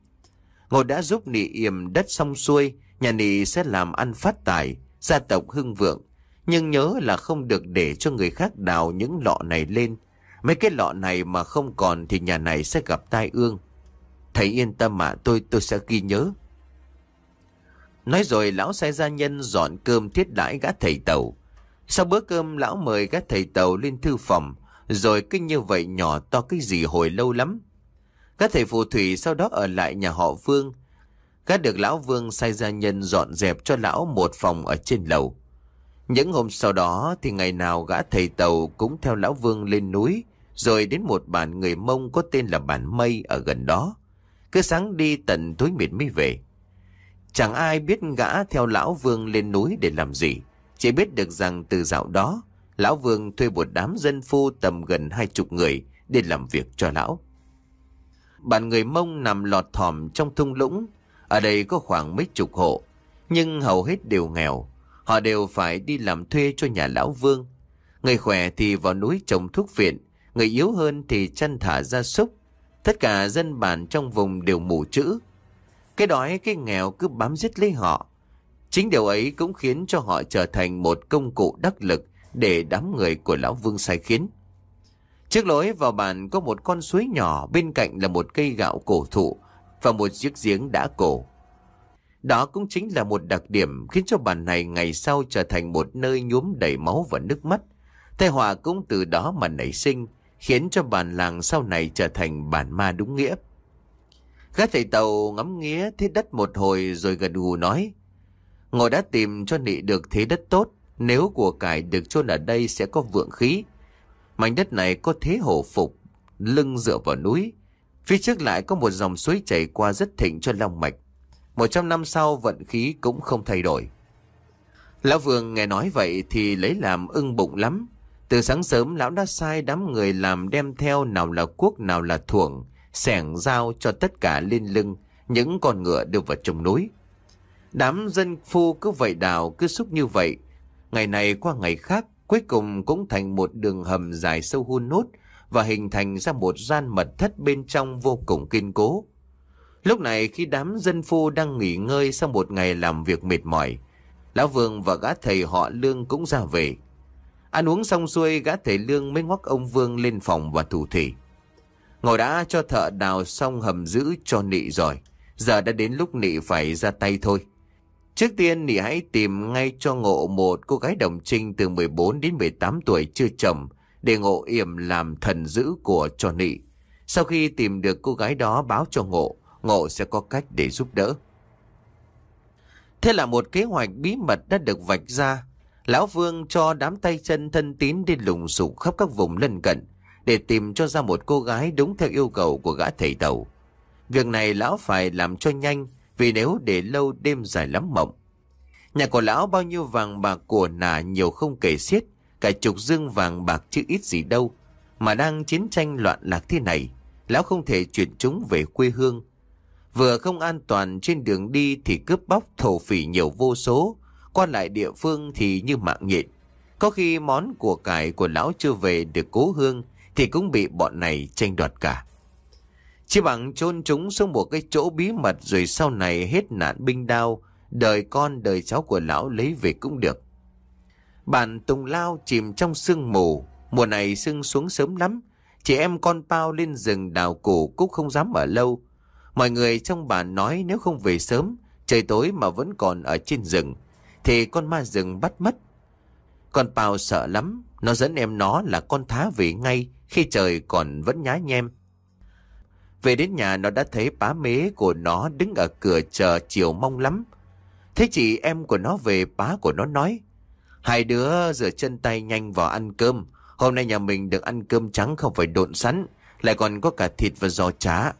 Ngồi đã giúp nị yểm đất xong xuôi, nhà nị sẽ làm ăn phát tài, gia tộc hưng vượng. Nhưng nhớ là không được để cho người khác đào những lọ này lên. Mấy cái lọ này mà không còn thì nhà này sẽ gặp tai ương. Thầy yên tâm ạ, tôi tôi sẽ ghi nhớ. Nói rồi lão sai gia nhân dọn cơm thiết đãi gã thầy tàu. Sau bữa cơm lão mời gã thầy tàu lên thư phòng, rồi cứ như vậy nhỏ to cái gì hồi lâu lắm. Các thầy phù thủy sau đó ở lại nhà họ Vương. Gã được lão Vương sai gia nhân dọn dẹp cho lão một phòng ở trên lầu. Những hôm sau đó thì ngày nào gã thầy tàu cũng theo lão Vương lên núi, rồi đến một bản người Mông có tên là bản Mây ở gần đó. Cứ sáng đi tận tối mịt mới về. Chẳng ai biết gã theo Lão Vương lên núi để làm gì. Chỉ biết được rằng từ dạo đó, Lão Vương thuê một đám dân phu tầm gần hai chục người để làm việc cho Lão. Bản người Mông nằm lọt thỏm trong thung lũng. Ở đây có khoảng mấy chục hộ, nhưng hầu hết đều nghèo. Họ đều phải đi làm thuê cho nhà lão Vương. Người khỏe thì vào núi trồng thuốc viện, người yếu hơn thì chăn thả gia súc. Tất cả dân bản trong vùng đều mù chữ. Cái đói cái nghèo cứ bám giết lấy họ. Chính điều ấy cũng khiến cho họ trở thành một công cụ đắc lực để đám người của lão Vương sai khiến. Trước lối vào bàn có một con suối nhỏ, bên cạnh là một cây gạo cổ thụ và một chiếc giếng đã cổ. Đó cũng chính là một đặc điểm khiến cho bản này ngày sau trở thành một nơi nhuốm đầy máu và nước mắt. Tai họa cũng từ đó mà nảy sinh, khiến cho bản làng sau này trở thành bản ma đúng nghĩa. Gã thầy tàu ngắm nghía thế đất một hồi rồi gật gù nói. Ngồi đã tìm cho nị được thế đất tốt, nếu của cải được chôn ở đây sẽ có vượng khí. Mảnh đất này có thế hổ phục, lưng dựa vào núi. Phía trước lại có một dòng suối chảy qua rất thịnh cho long mạch. Một trăm năm sau vận khí cũng không thay đổi. Lão Vương nghe nói vậy thì lấy làm ưng bụng lắm. Từ sáng sớm lão đã sai đám người làm đem theo nào là cuốc nào là thuồng, sẻng dao cho tất cả lên lưng, những con ngựa đưa vào trong núi. Đám dân phu cứ vậy đào cứ xúc như vậy. Ngày này qua ngày khác, cuối cùng cũng thành một đường hầm dài sâu hun nốt và hình thành ra một gian mật thất bên trong vô cùng kiên cố. Lúc này khi đám dân phu đang nghỉ ngơi sau một ngày làm việc mệt mỏi, Lão Vương và gã thầy họ Lương cũng ra về. Ăn uống xong xuôi gã thầy Lương mới ngoắc ông Vương lên phòng và thủ thỉ. Ngồi đã cho thợ đào xong hầm giữ cho nị rồi. Giờ đã đến lúc nị phải ra tay thôi. Trước tiên nị hãy tìm ngay cho ngộ một cô gái đồng trinh từ 14 đến 18 tuổi chưa chồng để ngộ yểm làm thần giữ của trò nị. Sau khi tìm được cô gái đó báo cho ngộ, ngộ sẽ có cách để giúp đỡ. Thế là một kế hoạch bí mật đã được vạch ra. Lão Vương cho đám tay chân thân tín đi lùng sục khắp các vùng lân cận để tìm cho ra một cô gái đúng theo yêu cầu của gã thầy tàu. Việc này lão phải làm cho nhanh vì nếu để lâu đêm dài lắm mộng. Nhà của lão bao nhiêu vàng bạc của nà nhiều không kể xiết, cả chục dương vàng bạc chứ ít gì đâu. Mà đang chiến tranh loạn lạc thế này, lão không thể chuyển chúng về quê hương Vừa không an toàn trên đường đi thì cướp bóc thổ phỉ nhiều vô số, qua lại địa phương thì như mạng nhện. Có khi món của cải của lão chưa về được cố hương thì cũng bị bọn này tranh đoạt cả. Chỉ bằng chôn chúng xuống một cái chỗ bí mật rồi sau này hết nạn binh đao, đời con đời cháu của lão lấy về cũng được. Bản tùng lao chìm trong sương mù, mùa này sương xuống sớm lắm, chị em con bao lên rừng đào củ cũng không dám ở lâu, Mọi người trong bản nói nếu không về sớm, trời tối mà vẫn còn ở trên rừng, thì con ma rừng bắt mất. Con Pao sợ lắm, nó dẫn em nó là con thá về ngay khi trời còn vẫn nhá nhem. Về đến nhà nó đã thấy bá mế của nó đứng ở cửa chờ chiều mong lắm. Thế chị em của nó về bá của nó nói. Hai đứa rửa chân tay nhanh vào ăn cơm. Hôm nay nhà mình được ăn cơm trắng không phải độn sắn. Lại còn có cả thịt và giò chả.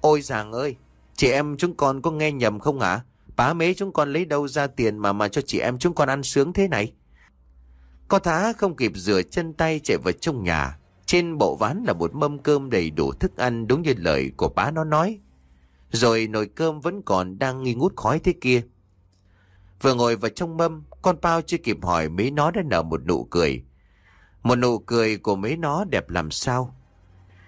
Ôi giàng ơi, chị em chúng con có nghe nhầm không ạ? Bá mế chúng con lấy đâu ra tiền mà mà cho chị em chúng con ăn sướng thế này? Có thá không kịp rửa chân tay chạy vào trong nhà. Trên bộ ván là một mâm cơm đầy đủ thức ăn đúng như lời của bá nó nói. Rồi nồi cơm vẫn còn đang nghi ngút khói thế kia. Vừa ngồi vào trong mâm, con Pao chưa kịp hỏi mấy nó đã nở một nụ cười. Một nụ cười của mấy nó đẹp làm sao?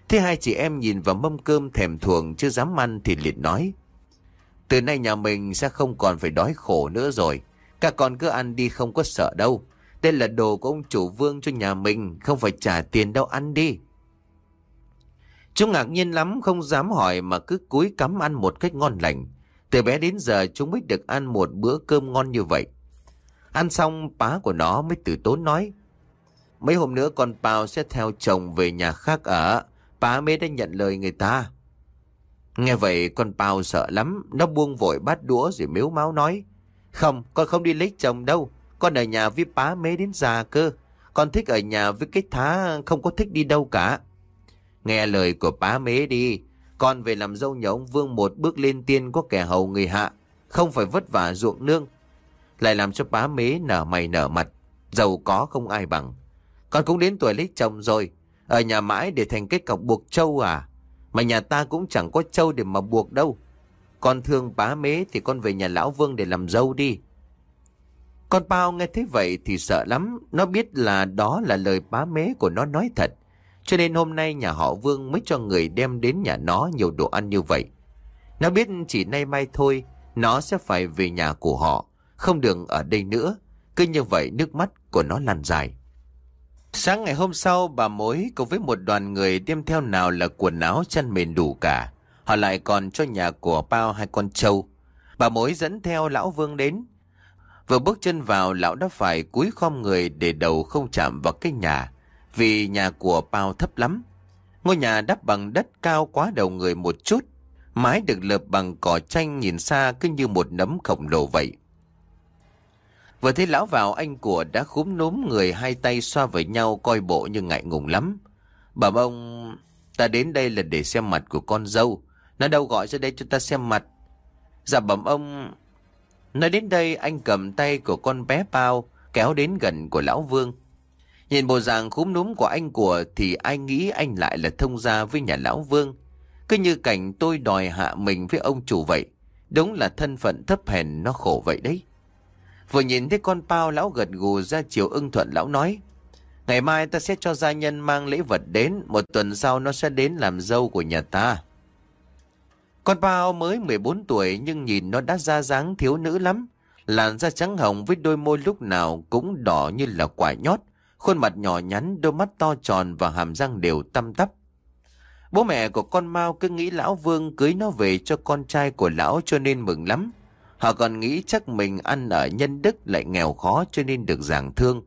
Thế hai chị em nhìn vào mâm cơm thèm thuồng chưa dám ăn thì liền nói. Từ nay nhà mình sẽ không còn phải đói khổ nữa rồi. Các con cứ ăn đi không có sợ đâu. Đây là đồ của ông chủ vương cho nhà mình, không phải trả tiền đâu ăn đi. Chúng ngạc nhiên lắm, không dám hỏi mà cứ cúi cắm ăn một cách ngon lành. Từ bé đến giờ chúng mới được ăn một bữa cơm ngon như vậy. Ăn xong, bá của nó mới từ tốn nói. Mấy hôm nữa con Pao sẽ theo chồng về nhà khác ở. Bá mới đã nhận lời người ta. Nghe vậy con Pao sợ lắm, nó buông vội bát đũa rồi miếu máu nói. Không, con không đi lấy chồng đâu, con ở nhà với bá mê đến già cơ. Con thích ở nhà với cái thá không có thích đi đâu cả. Nghe lời của bá mế đi, con về làm dâu nhà ông Vương một bước lên tiên có kẻ hầu người hạ, không phải vất vả ruộng nương. Lại làm cho bá mế nở mày nở mặt, giàu có không ai bằng. Con cũng đến tuổi lấy chồng rồi, ở nhà mãi để thành kết cọc buộc trâu à? Mà nhà ta cũng chẳng có trâu để mà buộc đâu. Con thương bá mế thì con về nhà lão vương để làm dâu đi. Con bao nghe thấy vậy thì sợ lắm, nó biết là đó là lời bá mế của nó nói thật. Cho nên hôm nay nhà họ Vương mới cho người đem đến nhà nó nhiều đồ ăn như vậy. Nó biết chỉ nay mai thôi, nó sẽ phải về nhà của họ, không được ở đây nữa. Cứ như vậy nước mắt của nó lăn dài. Sáng ngày hôm sau, bà mối cùng với một đoàn người đem theo nào là quần áo chăn mền đủ cả. Họ lại còn cho nhà của bao hai con trâu. Bà mối dẫn theo lão Vương đến. Vừa bước chân vào, lão đã phải cúi khom người để đầu không chạm vào cái nhà. Vì nhà của bao thấp lắm. Ngôi nhà đắp bằng đất cao quá đầu người một chút. Mái được lợp bằng cỏ tranh nhìn xa cứ như một nấm khổng lồ vậy. Vừa thấy lão vào anh của đã khúm núm người hai tay xoa với nhau coi bộ như ngại ngùng lắm. Bà ông, ta đến đây là để xem mặt của con dâu. Nó đâu gọi ra đây cho ta xem mặt. Dạ bẩm ông... Nói đến đây anh cầm tay của con bé bao kéo đến gần của lão Vương. Nhìn bộ dạng khúm núm của anh của thì ai nghĩ anh lại là thông gia với nhà lão Vương. Cứ như cảnh tôi đòi hạ mình với ông chủ vậy. Đúng là thân phận thấp hèn nó khổ vậy đấy. Vừa nhìn thấy con Pao lão gật gù ra chiều ưng thuận lão nói. Ngày mai ta sẽ cho gia nhân mang lễ vật đến, một tuần sau nó sẽ đến làm dâu của nhà ta. Con Pao mới 14 tuổi nhưng nhìn nó đã ra dáng thiếu nữ lắm. Làn da trắng hồng với đôi môi lúc nào cũng đỏ như là quả nhót. Khuôn mặt nhỏ nhắn, đôi mắt to tròn và hàm răng đều tăm tắp. Bố mẹ của con Mao cứ nghĩ lão Vương cưới nó về cho con trai của lão cho nên mừng lắm. Họ còn nghĩ chắc mình ăn ở nhân đức lại nghèo khó cho nên được giảng thương.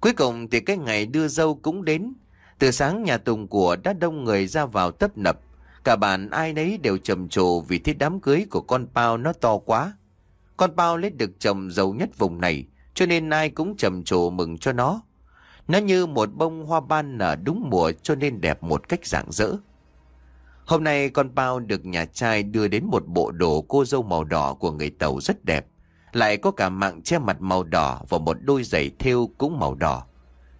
Cuối cùng thì cái ngày đưa dâu cũng đến. Từ sáng nhà tùng của đã đông người ra vào tấp nập. Cả bàn ai nấy đều trầm trồ vì thiết đám cưới của con Pao nó to quá. Con Pao lấy được chồng giàu nhất vùng này, cho nên ai cũng trầm trồ mừng cho nó. Nó như một bông hoa ban nở đúng mùa cho nên đẹp một cách rạng rỡ. Hôm nay con bao được nhà trai đưa đến một bộ đồ cô dâu màu đỏ của người Tàu rất đẹp. Lại có cả mạng che mặt màu đỏ và một đôi giày thêu cũng màu đỏ.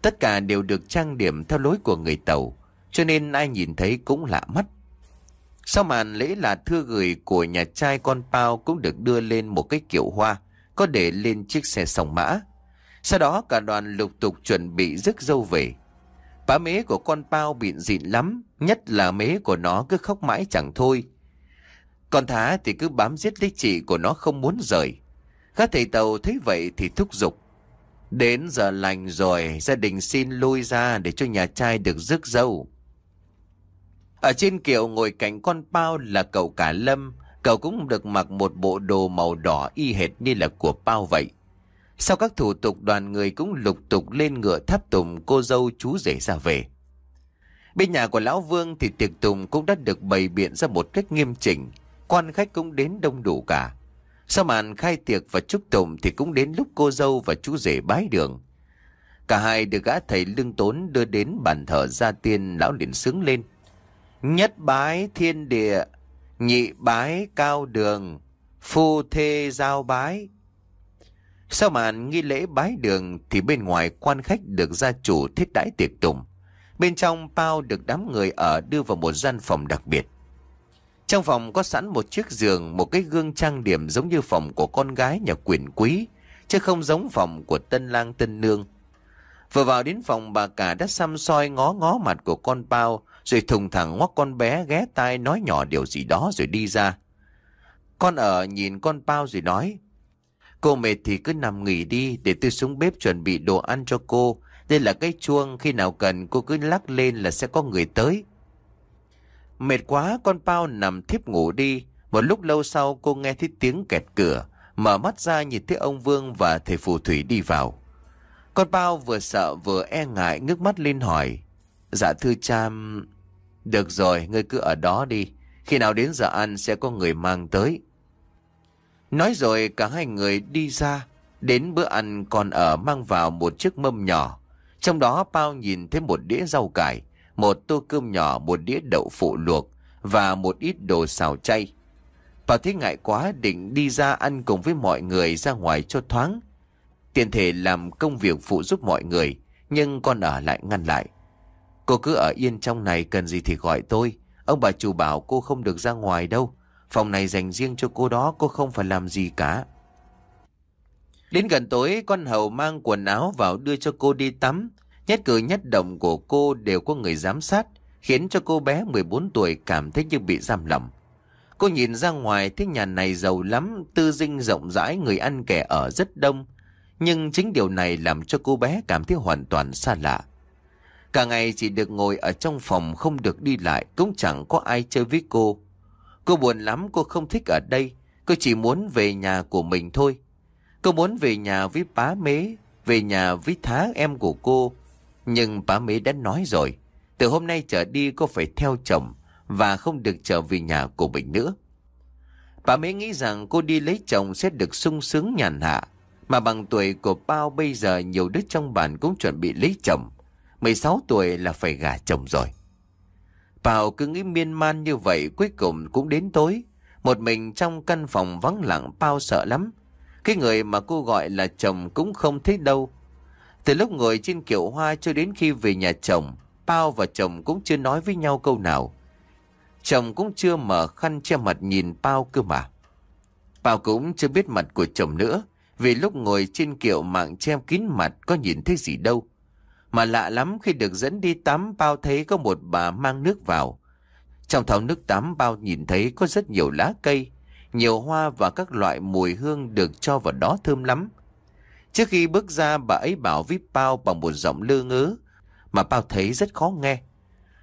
Tất cả đều được trang điểm theo lối của người Tàu, cho nên ai nhìn thấy cũng lạ mắt. Sau màn lễ là thư gửi của nhà trai con bao cũng được đưa lên một cái kiểu hoa, có để lên chiếc xe sòng mã. Sau đó cả đoàn lục tục chuẩn bị rước dâu về. Bá mế của con bao bịn dịn lắm, nhất là mế của nó cứ khóc mãi chẳng thôi. Con thá thì cứ bám giết lấy chị của nó không muốn rời. Các thầy tàu thấy vậy thì thúc giục. Đến giờ lành rồi, gia đình xin lui ra để cho nhà trai được rước dâu. Ở trên kiệu ngồi cạnh con bao là cậu cả Lâm, cậu cũng được mặc một bộ đồ màu đỏ y hệt như là của bao vậy. Sau các thủ tục đoàn người cũng lục tục lên ngựa tháp tùng cô dâu chú rể ra về. Bên nhà của Lão Vương thì tiệc tùng cũng đã được bày biện ra một cách nghiêm chỉnh. Quan khách cũng đến đông đủ cả. Sau màn khai tiệc và chúc tùng thì cũng đến lúc cô dâu và chú rể bái đường. Cả hai được gã thầy lương tốn đưa đến bàn thờ gia tiên lão liền sướng lên. Nhất bái thiên địa, nhị bái cao đường, phu thê giao bái. Sau màn nghi lễ bái đường thì bên ngoài quan khách được gia chủ thiết đãi tiệc tùng. Bên trong bao được đám người ở đưa vào một gian phòng đặc biệt. Trong phòng có sẵn một chiếc giường, một cái gương trang điểm giống như phòng của con gái nhà quyền quý, chứ không giống phòng của tân lang tân nương. Vừa vào đến phòng bà cả đã xăm soi ngó ngó mặt của con bao, rồi thùng thẳng ngoắc con bé ghé tai nói nhỏ điều gì đó rồi đi ra. Con ở nhìn con bao rồi nói, Cô mệt thì cứ nằm nghỉ đi để tôi xuống bếp chuẩn bị đồ ăn cho cô. Đây là cái chuông khi nào cần cô cứ lắc lên là sẽ có người tới. Mệt quá con Pao nằm thiếp ngủ đi. Một lúc lâu sau cô nghe thấy tiếng kẹt cửa. Mở mắt ra nhìn thấy ông Vương và thầy phù thủy đi vào. Con Pao vừa sợ vừa e ngại ngước mắt lên hỏi. Dạ thưa cha... Được rồi, ngươi cứ ở đó đi. Khi nào đến giờ ăn sẽ có người mang tới. Nói rồi cả hai người đi ra, đến bữa ăn còn ở mang vào một chiếc mâm nhỏ. Trong đó bao nhìn thấy một đĩa rau cải, một tô cơm nhỏ, một đĩa đậu phụ luộc và một ít đồ xào chay. Pao thấy ngại quá định đi ra ăn cùng với mọi người ra ngoài cho thoáng. Tiền thể làm công việc phụ giúp mọi người, nhưng con ở lại ngăn lại. Cô cứ ở yên trong này cần gì thì gọi tôi. Ông bà chủ bảo cô không được ra ngoài đâu. Phòng này dành riêng cho cô đó cô không phải làm gì cả Đến gần tối, con hầu mang quần áo vào đưa cho cô đi tắm. Nhất cử nhất động của cô đều có người giám sát, khiến cho cô bé 14 tuổi cảm thấy như bị giam lỏng. Cô nhìn ra ngoài thấy nhà này giàu lắm, tư dinh rộng rãi, người ăn kẻ ở rất đông. Nhưng chính điều này làm cho cô bé cảm thấy hoàn toàn xa lạ. Cả ngày chỉ được ngồi ở trong phòng không được đi lại, cũng chẳng có ai chơi với cô. Cô buồn lắm, cô không thích ở đây. Cô chỉ muốn về nhà của mình thôi. Cô muốn về nhà với bá mế, về nhà với thá em của cô. Nhưng bá mế đã nói rồi, từ hôm nay trở đi cô phải theo chồng và không được trở về nhà của mình nữa. Bà mế nghĩ rằng cô đi lấy chồng sẽ được sung sướng nhàn hạ. Mà bằng tuổi của Bao bây giờ nhiều đứa trong bản cũng chuẩn bị lấy chồng. 16 tuổi là phải gả chồng rồi. Bảo cứ nghĩ miên man như vậy cuối cùng cũng đến tối. Một mình trong căn phòng vắng lặng Bao sợ lắm. Cái người mà cô gọi là chồng cũng không thấy đâu. Từ lúc ngồi trên kiệu hoa cho đến khi về nhà chồng, Bao và chồng cũng chưa nói với nhau câu nào. Chồng cũng chưa mở khăn che mặt nhìn Bao cơ mà. Bao cũng chưa biết mặt của chồng nữa, vì lúc ngồi trên kiệu mạng che kín mặt có nhìn thấy gì đâu. Mà lạ lắm khi được dẫn đi tắm Bao thấy có một bà mang nước vào. Trong thau nước tắm Bao nhìn thấy có rất nhiều lá cây, nhiều hoa và các loại mùi hương được cho vào đó thơm lắm. Trước khi bước ra bà ấy bảo với Bao bằng một giọng lơ ngớ, mà Bao thấy rất khó nghe.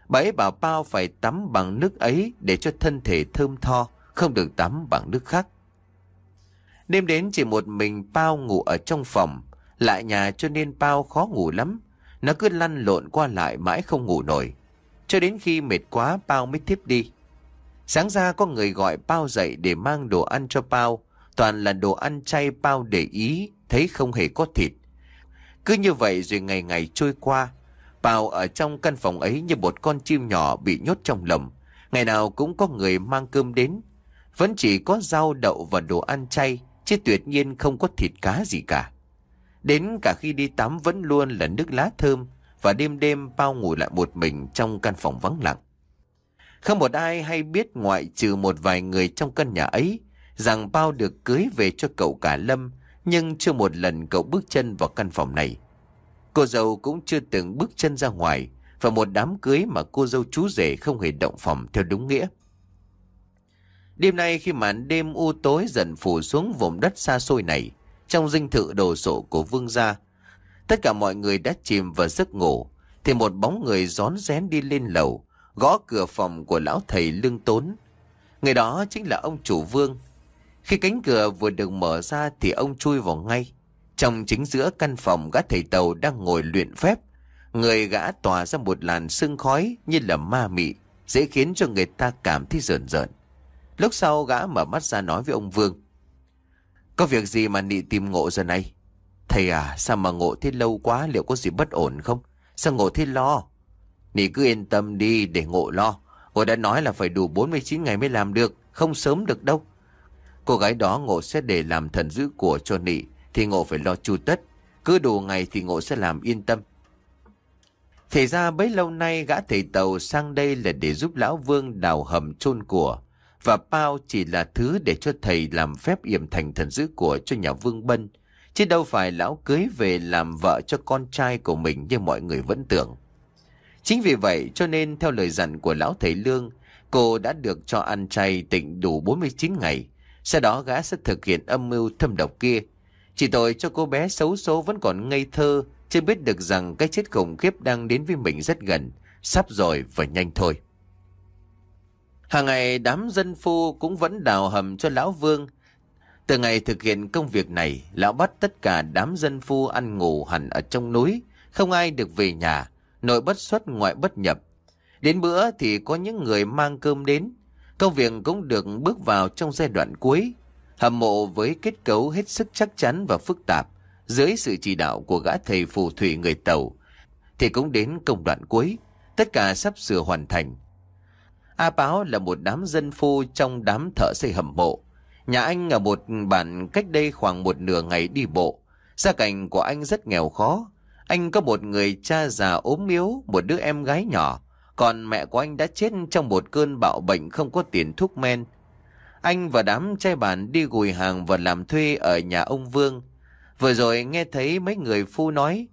Bà ấy bảo Bao phải tắm bằng nước ấy để cho thân thể thơm tho, không được tắm bằng nước khác. Đêm đến chỉ một mình Bao ngủ ở trong phòng, lại nhà cho nên Bao khó ngủ lắm. Nó cứ lăn lộn qua lại mãi không ngủ nổi. Cho đến khi mệt quá Bao mới tiếp đi. Sáng ra có người gọi Bao dậy để mang đồ ăn cho Bao. Toàn là đồ ăn chay Bao để ý, thấy không hề có thịt. Cứ như vậy rồi ngày ngày trôi qua. Bao ở trong căn phòng ấy như một con chim nhỏ bị nhốt trong lồng. Ngày nào cũng có người mang cơm đến. Vẫn chỉ có rau đậu và đồ ăn chay, chứ tuyệt nhiên không có thịt cá gì cả. Đến cả khi đi tắm vẫn luôn là nước lá thơm, và đêm đêm Bao ngủ lại một mình trong căn phòng vắng lặng. Không một ai hay biết ngoại trừ một vài người trong căn nhà ấy, rằng Bao được cưới về cho cậu cả Lâm, nhưng chưa một lần cậu bước chân vào căn phòng này. Cô dâu cũng chưa từng bước chân ra ngoài Và một đám cưới mà cô dâu chú rể không hề động phòng theo đúng nghĩa Đêm nay khi màn đêm u tối dần phủ xuống vùng đất xa xôi này trong dinh thự đồ sộ của vương gia Tất cả mọi người đã chìm vào giấc ngủ Thì một bóng người rón rén đi lên lầu Gõ cửa phòng của lão thầy lương tốn Người đó chính là ông chủ vương Khi cánh cửa vừa được mở ra thì ông chui vào ngay trong chính giữa căn phòng gã thầy tàu đang ngồi luyện phép. Người gã tỏa ra một làn sương khói như là ma mị, dễ khiến cho người ta cảm thấy rợn rợn. Lúc sau gã mở mắt ra nói với ông Vương. Có việc gì mà nị tìm ngộ giờ này? Thầy à, sao mà ngộ thế lâu quá liệu có gì bất ổn không? Sao ngộ thế lo? Nị cứ yên tâm đi để ngộ lo. Ngộ đã nói là phải đủ 49 ngày mới làm được, không sớm được đâu. Cô gái đó ngộ sẽ để làm thần giữ của cho nị thì ngộ phải lo chu tất. Cứ đủ ngày thì ngộ sẽ làm yên tâm. Thì ra bấy lâu nay gã thầy tàu sang đây là để giúp lão vương đào hầm chôn của. Và bao chỉ là thứ để cho thầy làm phép yểm thành thần dữ của cho nhà vương bân. Chứ đâu phải lão cưới về làm vợ cho con trai của mình như mọi người vẫn tưởng. Chính vì vậy cho nên theo lời dặn của lão thầy lương, cô đã được cho ăn chay tịnh đủ 49 ngày. Sau đó gã sẽ thực hiện âm mưu thâm độc kia chỉ tội cho cô bé xấu số vẫn còn ngây thơ, chưa biết được rằng cái chết khủng khiếp đang đến với mình rất gần, sắp rồi và nhanh thôi. Hàng ngày đám dân phu cũng vẫn đào hầm cho Lão Vương. Từ ngày thực hiện công việc này, Lão bắt tất cả đám dân phu ăn ngủ hẳn ở trong núi, không ai được về nhà, nội bất xuất ngoại bất nhập. Đến bữa thì có những người mang cơm đến, công việc cũng được bước vào trong giai đoạn cuối, Hầm mộ với kết cấu hết sức chắc chắn và phức tạp, dưới sự chỉ đạo của gã thầy phù thủy người Tàu, thì cũng đến công đoạn cuối, tất cả sắp sửa hoàn thành. A Báo là một đám dân phu trong đám thợ xây hầm mộ. Nhà anh ở một bản cách đây khoảng một nửa ngày đi bộ. Gia cảnh của anh rất nghèo khó. Anh có một người cha già ốm yếu, một đứa em gái nhỏ. Còn mẹ của anh đã chết trong một cơn bạo bệnh không có tiền thuốc men. Anh và đám trai bản đi gùi hàng và làm thuê ở nhà ông Vương. Vừa rồi nghe thấy mấy người phu nói,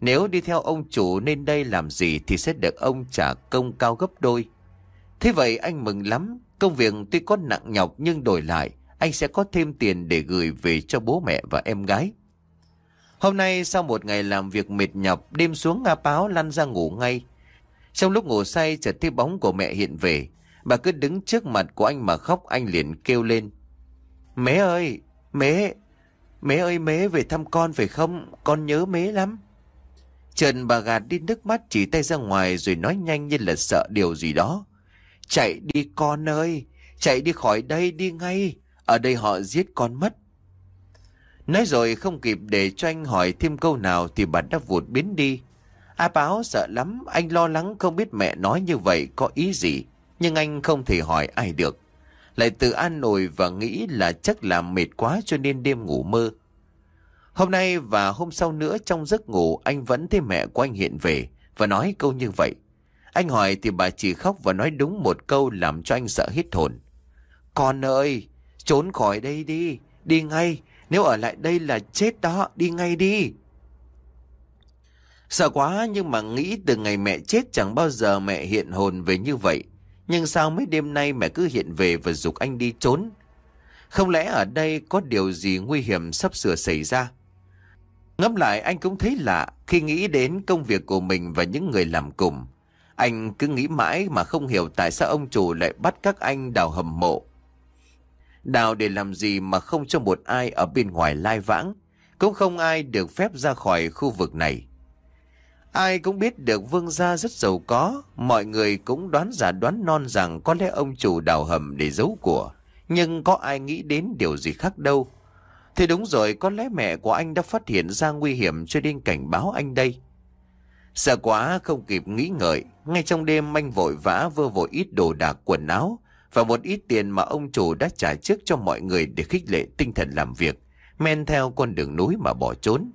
nếu đi theo ông chủ nên đây làm gì thì sẽ được ông trả công cao gấp đôi. Thế vậy anh mừng lắm, công việc tuy có nặng nhọc nhưng đổi lại, anh sẽ có thêm tiền để gửi về cho bố mẹ và em gái. Hôm nay sau một ngày làm việc mệt nhọc, đêm xuống Nga báo lăn ra ngủ ngay. Trong lúc ngủ say chợt thấy bóng của mẹ hiện về, bà cứ đứng trước mặt của anh mà khóc anh liền kêu lên. Mế ơi, mế, mế ơi mế về thăm con phải không? Con nhớ mế lắm. Trần bà gạt đi nước mắt chỉ tay ra ngoài rồi nói nhanh như là sợ điều gì đó. Chạy đi con ơi, chạy đi khỏi đây đi ngay, ở đây họ giết con mất. Nói rồi không kịp để cho anh hỏi thêm câu nào thì bà đã vụt biến đi. A báo sợ lắm, anh lo lắng không biết mẹ nói như vậy có ý gì, nhưng anh không thể hỏi ai được. Lại tự an nổi và nghĩ là chắc là mệt quá cho nên đêm ngủ mơ. Hôm nay và hôm sau nữa trong giấc ngủ anh vẫn thấy mẹ của anh hiện về và nói câu như vậy. Anh hỏi thì bà chỉ khóc và nói đúng một câu làm cho anh sợ hít hồn. Con ơi, trốn khỏi đây đi, đi ngay, nếu ở lại đây là chết đó, đi ngay đi. Sợ quá nhưng mà nghĩ từ ngày mẹ chết chẳng bao giờ mẹ hiện hồn về như vậy. Nhưng sao mấy đêm nay mẹ cứ hiện về và dục anh đi trốn? Không lẽ ở đây có điều gì nguy hiểm sắp sửa xảy ra? Ngẫm lại anh cũng thấy lạ khi nghĩ đến công việc của mình và những người làm cùng. Anh cứ nghĩ mãi mà không hiểu tại sao ông chủ lại bắt các anh đào hầm mộ. Đào để làm gì mà không cho một ai ở bên ngoài lai vãng. Cũng không ai được phép ra khỏi khu vực này. Ai cũng biết được vương gia rất giàu có. Mọi người cũng đoán giả đoán non rằng có lẽ ông chủ đào hầm để giấu của. Nhưng có ai nghĩ đến điều gì khác đâu. Thì đúng rồi, có lẽ mẹ của anh đã phát hiện ra nguy hiểm cho nên cảnh báo anh đây. Sợ quá không kịp nghĩ ngợi, ngay trong đêm anh vội vã vơ vội ít đồ đạc quần áo và một ít tiền mà ông chủ đã trả trước cho mọi người để khích lệ tinh thần làm việc, men theo con đường núi mà bỏ trốn.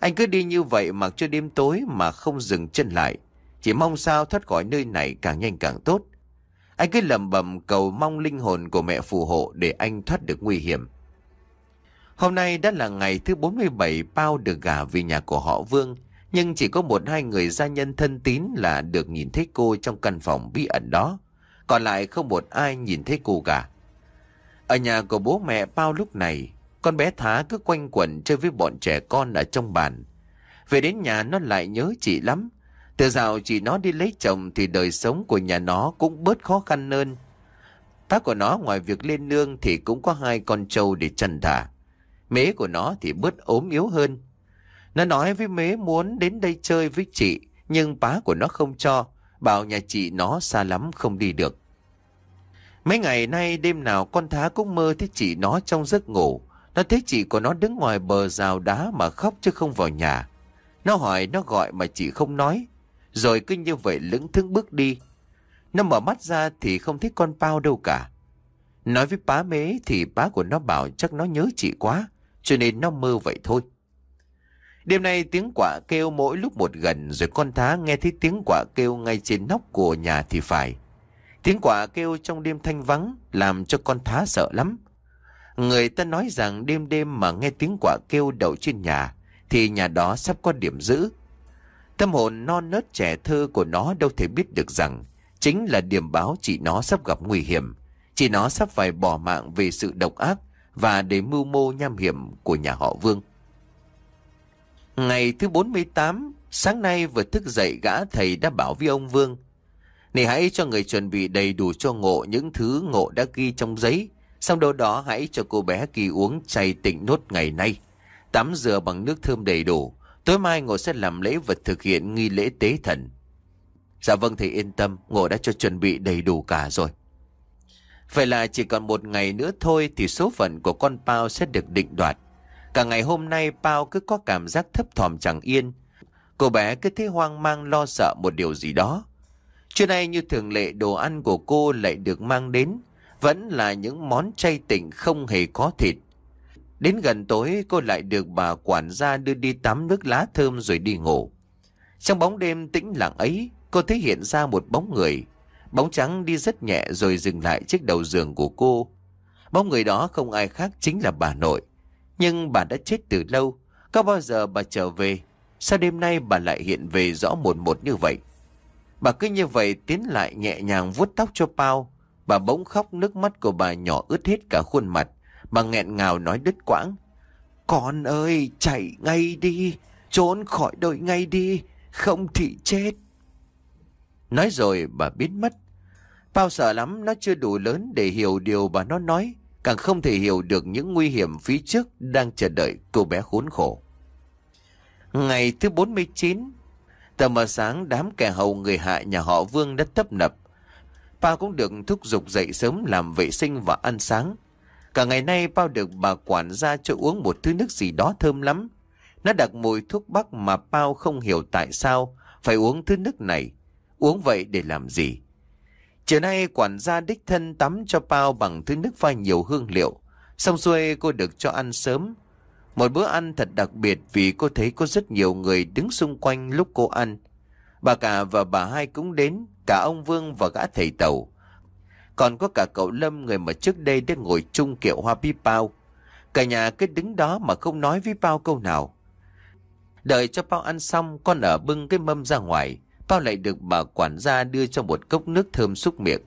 Anh cứ đi như vậy mặc cho đêm tối mà không dừng chân lại, chỉ mong sao thoát khỏi nơi này càng nhanh càng tốt. Anh cứ lầm bầm cầu mong linh hồn của mẹ phù hộ để anh thoát được nguy hiểm. Hôm nay đã là ngày thứ 47 bao được gả về nhà của họ Vương, nhưng chỉ có một hai người gia nhân thân tín là được nhìn thấy cô trong căn phòng bí ẩn đó. Còn lại không một ai nhìn thấy cô cả. Ở nhà của bố mẹ bao lúc này, con bé Thá cứ quanh quẩn chơi với bọn trẻ con ở trong bàn. Về đến nhà nó lại nhớ chị lắm. Từ dạo chị nó đi lấy chồng thì đời sống của nhà nó cũng bớt khó khăn hơn. Bác của nó ngoài việc lên nương thì cũng có hai con trâu để chăn thả. Mế của nó thì bớt ốm yếu hơn. Nó nói với Mế muốn đến đây chơi với chị, nhưng bá của nó không cho, bảo nhà chị nó xa lắm không đi được. Mấy ngày nay đêm nào con thá cũng mơ thấy chị nó trong giấc ngủ. Nó thấy chị của nó đứng ngoài bờ rào đá mà khóc chứ không vào nhà. Nó hỏi nó gọi mà chị không nói. Rồi cứ như vậy lững thững bước đi. Nó mở mắt ra thì không thấy con Pao đâu cả. Nói với bá mế thì bá của nó bảo chắc nó nhớ chị quá. Cho nên nó mơ vậy thôi. Đêm nay tiếng quả kêu mỗi lúc một gần, rồi con thá nghe thấy tiếng quả kêu ngay trên nóc của nhà thì phải. Tiếng quả kêu trong đêm thanh vắng làm cho con thá sợ lắm. Người ta nói rằng đêm đêm mà nghe tiếng quả kêu đậu trên nhà, thì nhà đó sắp có điểm giữ. Tâm hồn non nớt trẻ thơ của nó đâu thể biết được rằng chính là điểm báo chị nó sắp gặp nguy hiểm. Chị nó sắp phải bỏ mạng vì sự độc ác và để mưu mô nham hiểm của nhà họ Vương. Ngày thứ 48, sáng nay vừa thức dậy gã thầy đã bảo với ông Vương. Này hãy cho người chuẩn bị đầy đủ cho ngộ những thứ ngộ đã ghi trong giấy. Xong đâu đó hãy cho cô bé kỳ uống chay tịnh nốt ngày nay. Tắm rửa bằng nước thơm đầy đủ. Tối mai ngộ sẽ làm lễ vật thực hiện nghi lễ tế thần. Dạ vâng thầy yên tâm, ngộ đã cho chuẩn bị đầy đủ cả rồi. Vậy là chỉ còn một ngày nữa thôi thì số phận của con Pao sẽ được định đoạt. Cả ngày hôm nay Pao cứ có cảm giác thấp thỏm chẳng yên. Cô bé cứ thấy hoang mang lo sợ một điều gì đó. Trưa nay như thường lệ đồ ăn của cô lại được mang đến. Vẫn là những món chay tịnh không hề có thịt. Đến gần tối cô lại được bà quản gia đưa đi tắm nước lá thơm rồi đi ngủ. Trong bóng đêm tĩnh lặng ấy, cô thấy hiện ra một bóng người. Bóng trắng đi rất nhẹ rồi dừng lại trước đầu giường của cô. Bóng người đó không ai khác chính là bà nội. Nhưng bà đã chết từ lâu. Có bao giờ bà trở về? Sao đêm nay bà lại hiện về rõ một một như vậy? Bà cứ như vậy tiến lại nhẹ nhàng vuốt tóc cho Pao. Bà bỗng khóc nước mắt của bà nhỏ ướt hết cả khuôn mặt. Bà nghẹn ngào nói đứt quãng. Con ơi, chạy ngay đi, trốn khỏi đội ngay đi, không thì chết. Nói rồi bà biến mất. Pao sợ lắm, nó chưa đủ lớn để hiểu điều bà nó nói, càng không thể hiểu được những nguy hiểm phía trước đang chờ đợi cô bé khốn khổ. Ngày thứ 49, tờ mờ sáng đám kẻ hầu người hại nhà họ Vương đã tấp nập. Pao cũng được thúc giục dậy sớm làm vệ sinh và ăn sáng. Cả ngày nay Pao được bà quản gia cho uống một thứ nước gì đó thơm lắm. Nó đặc mùi thuốc bắc mà Pao không hiểu tại sao phải uống thứ nước này. Uống vậy để làm gì? Chiều nay quản gia đích thân tắm cho Pao bằng thứ nước pha nhiều hương liệu. Xong xuôi cô được cho ăn sớm. Một bữa ăn thật đặc biệt vì cô thấy có rất nhiều người đứng xung quanh lúc cô ăn. Bà cả và bà hai cũng đến, cả ông Vương và gã thầy tàu. Còn có cả cậu Lâm người mà trước đây đã ngồi chung kiệu hoa bí bao. Cả nhà cứ đứng đó mà không nói với bao câu nào. Đợi cho bao ăn xong, con ở bưng cái mâm ra ngoài. Bao lại được bà quản gia đưa cho một cốc nước thơm xúc miệng.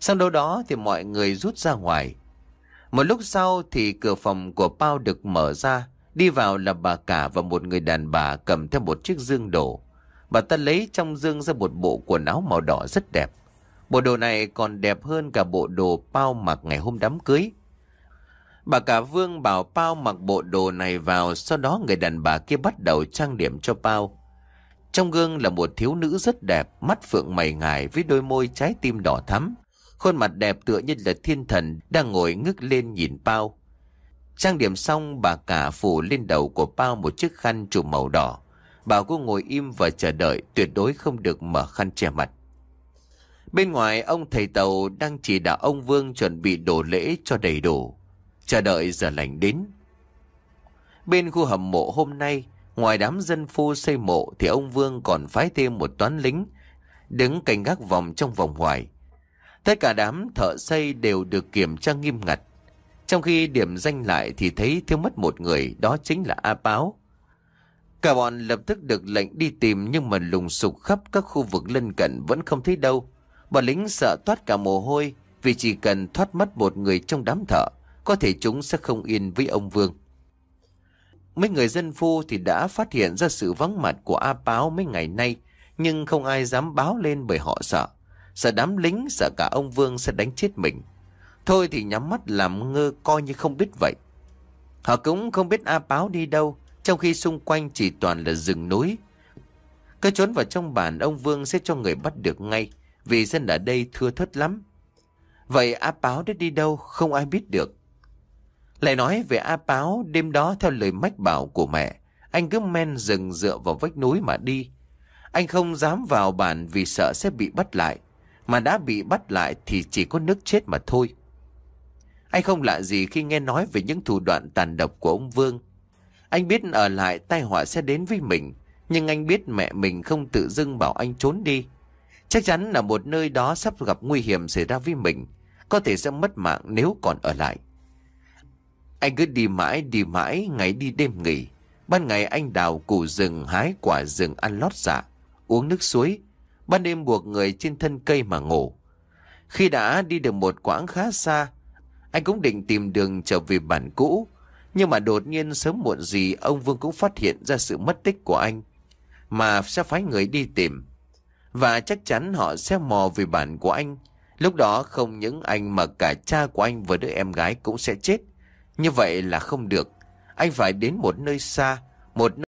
Sau đâu đó thì mọi người rút ra ngoài. Một lúc sau thì cửa phòng của Pao được mở ra. Đi vào là bà cả và một người đàn bà cầm theo một chiếc dương đổ. Bà ta lấy trong dương ra một bộ quần áo màu đỏ rất đẹp. Bộ đồ này còn đẹp hơn cả bộ đồ Pao mặc ngày hôm đám cưới. Bà cả Vương bảo Pao mặc bộ đồ này vào, sau đó người đàn bà kia bắt đầu trang điểm cho Pao. Trong gương là một thiếu nữ rất đẹp, mắt phượng mày ngài với đôi môi trái tim đỏ thắm. Khuôn mặt đẹp tựa như là thiên thần đang ngồi ngước lên nhìn Pao. Trang điểm xong bà cả phủ lên đầu của Pao một chiếc khăn trùm màu đỏ. Bảo cô ngồi im và chờ đợi tuyệt đối không được mở khăn che mặt. Bên ngoài ông thầy tàu đang chỉ đạo ông Vương chuẩn bị đồ lễ cho đầy đủ. Chờ đợi giờ lành đến. Bên khu hầm mộ hôm nay, ngoài đám dân phu xây mộ thì ông Vương còn phái thêm một toán lính đứng canh gác vòng trong vòng ngoài. Tất cả đám thợ xây đều được kiểm tra nghiêm ngặt. Trong khi điểm danh lại thì thấy thiếu mất một người, đó chính là A Báo. Cả bọn lập tức được lệnh đi tìm nhưng mà lùng sục khắp các khu vực lân cận vẫn không thấy đâu. Bọn lính sợ toát cả mồ hôi vì chỉ cần thoát mất một người trong đám thợ, có thể chúng sẽ không yên với ông Vương. Mấy người dân phu thì đã phát hiện ra sự vắng mặt của A Báo mấy ngày nay, nhưng không ai dám báo lên bởi họ sợ. Sợ đám lính, sợ cả ông Vương sẽ đánh chết mình. Thôi thì nhắm mắt làm ngơ coi như không biết vậy. Họ cũng không biết A Báo đi đâu, trong khi xung quanh chỉ toàn là rừng núi. Cứ trốn vào trong bản ông Vương sẽ cho người bắt được ngay, vì dân ở đây thưa thớt lắm. Vậy A Báo đã đi đâu không ai biết được. Lại nói về A Báo đêm đó theo lời mách bảo của mẹ, anh cứ men rừng dựa vào vách núi mà đi. Anh không dám vào bản vì sợ sẽ bị bắt lại, mà đã bị bắt lại thì chỉ có nước chết mà thôi. Anh không lạ gì khi nghe nói về những thủ đoạn tàn độc của ông Vương. Anh biết ở lại tai họa sẽ đến với mình, nhưng anh biết mẹ mình không tự dưng bảo anh trốn đi. Chắc chắn là một nơi đó sắp gặp nguy hiểm xảy ra với mình, có thể sẽ mất mạng nếu còn ở lại. Anh cứ đi mãi đi mãi, ngày đi đêm nghỉ. Ban ngày anh đào củ rừng hái quả rừng ăn lót dạ, uống nước suối. Ban đêm buộc người trên thân cây mà ngủ. Khi đã đi được một quãng khá xa, anh cũng định tìm đường trở về bản cũ. Nhưng mà đột nhiên sớm muộn gì ông Vương cũng phát hiện ra sự mất tích của anh. Mà sẽ phái người đi tìm. Và chắc chắn họ sẽ mò về bản của anh. Lúc đó không những anh mà cả cha của anh và đứa em gái cũng sẽ chết. Như vậy là không được. Anh phải đến một nơi xa, một nơi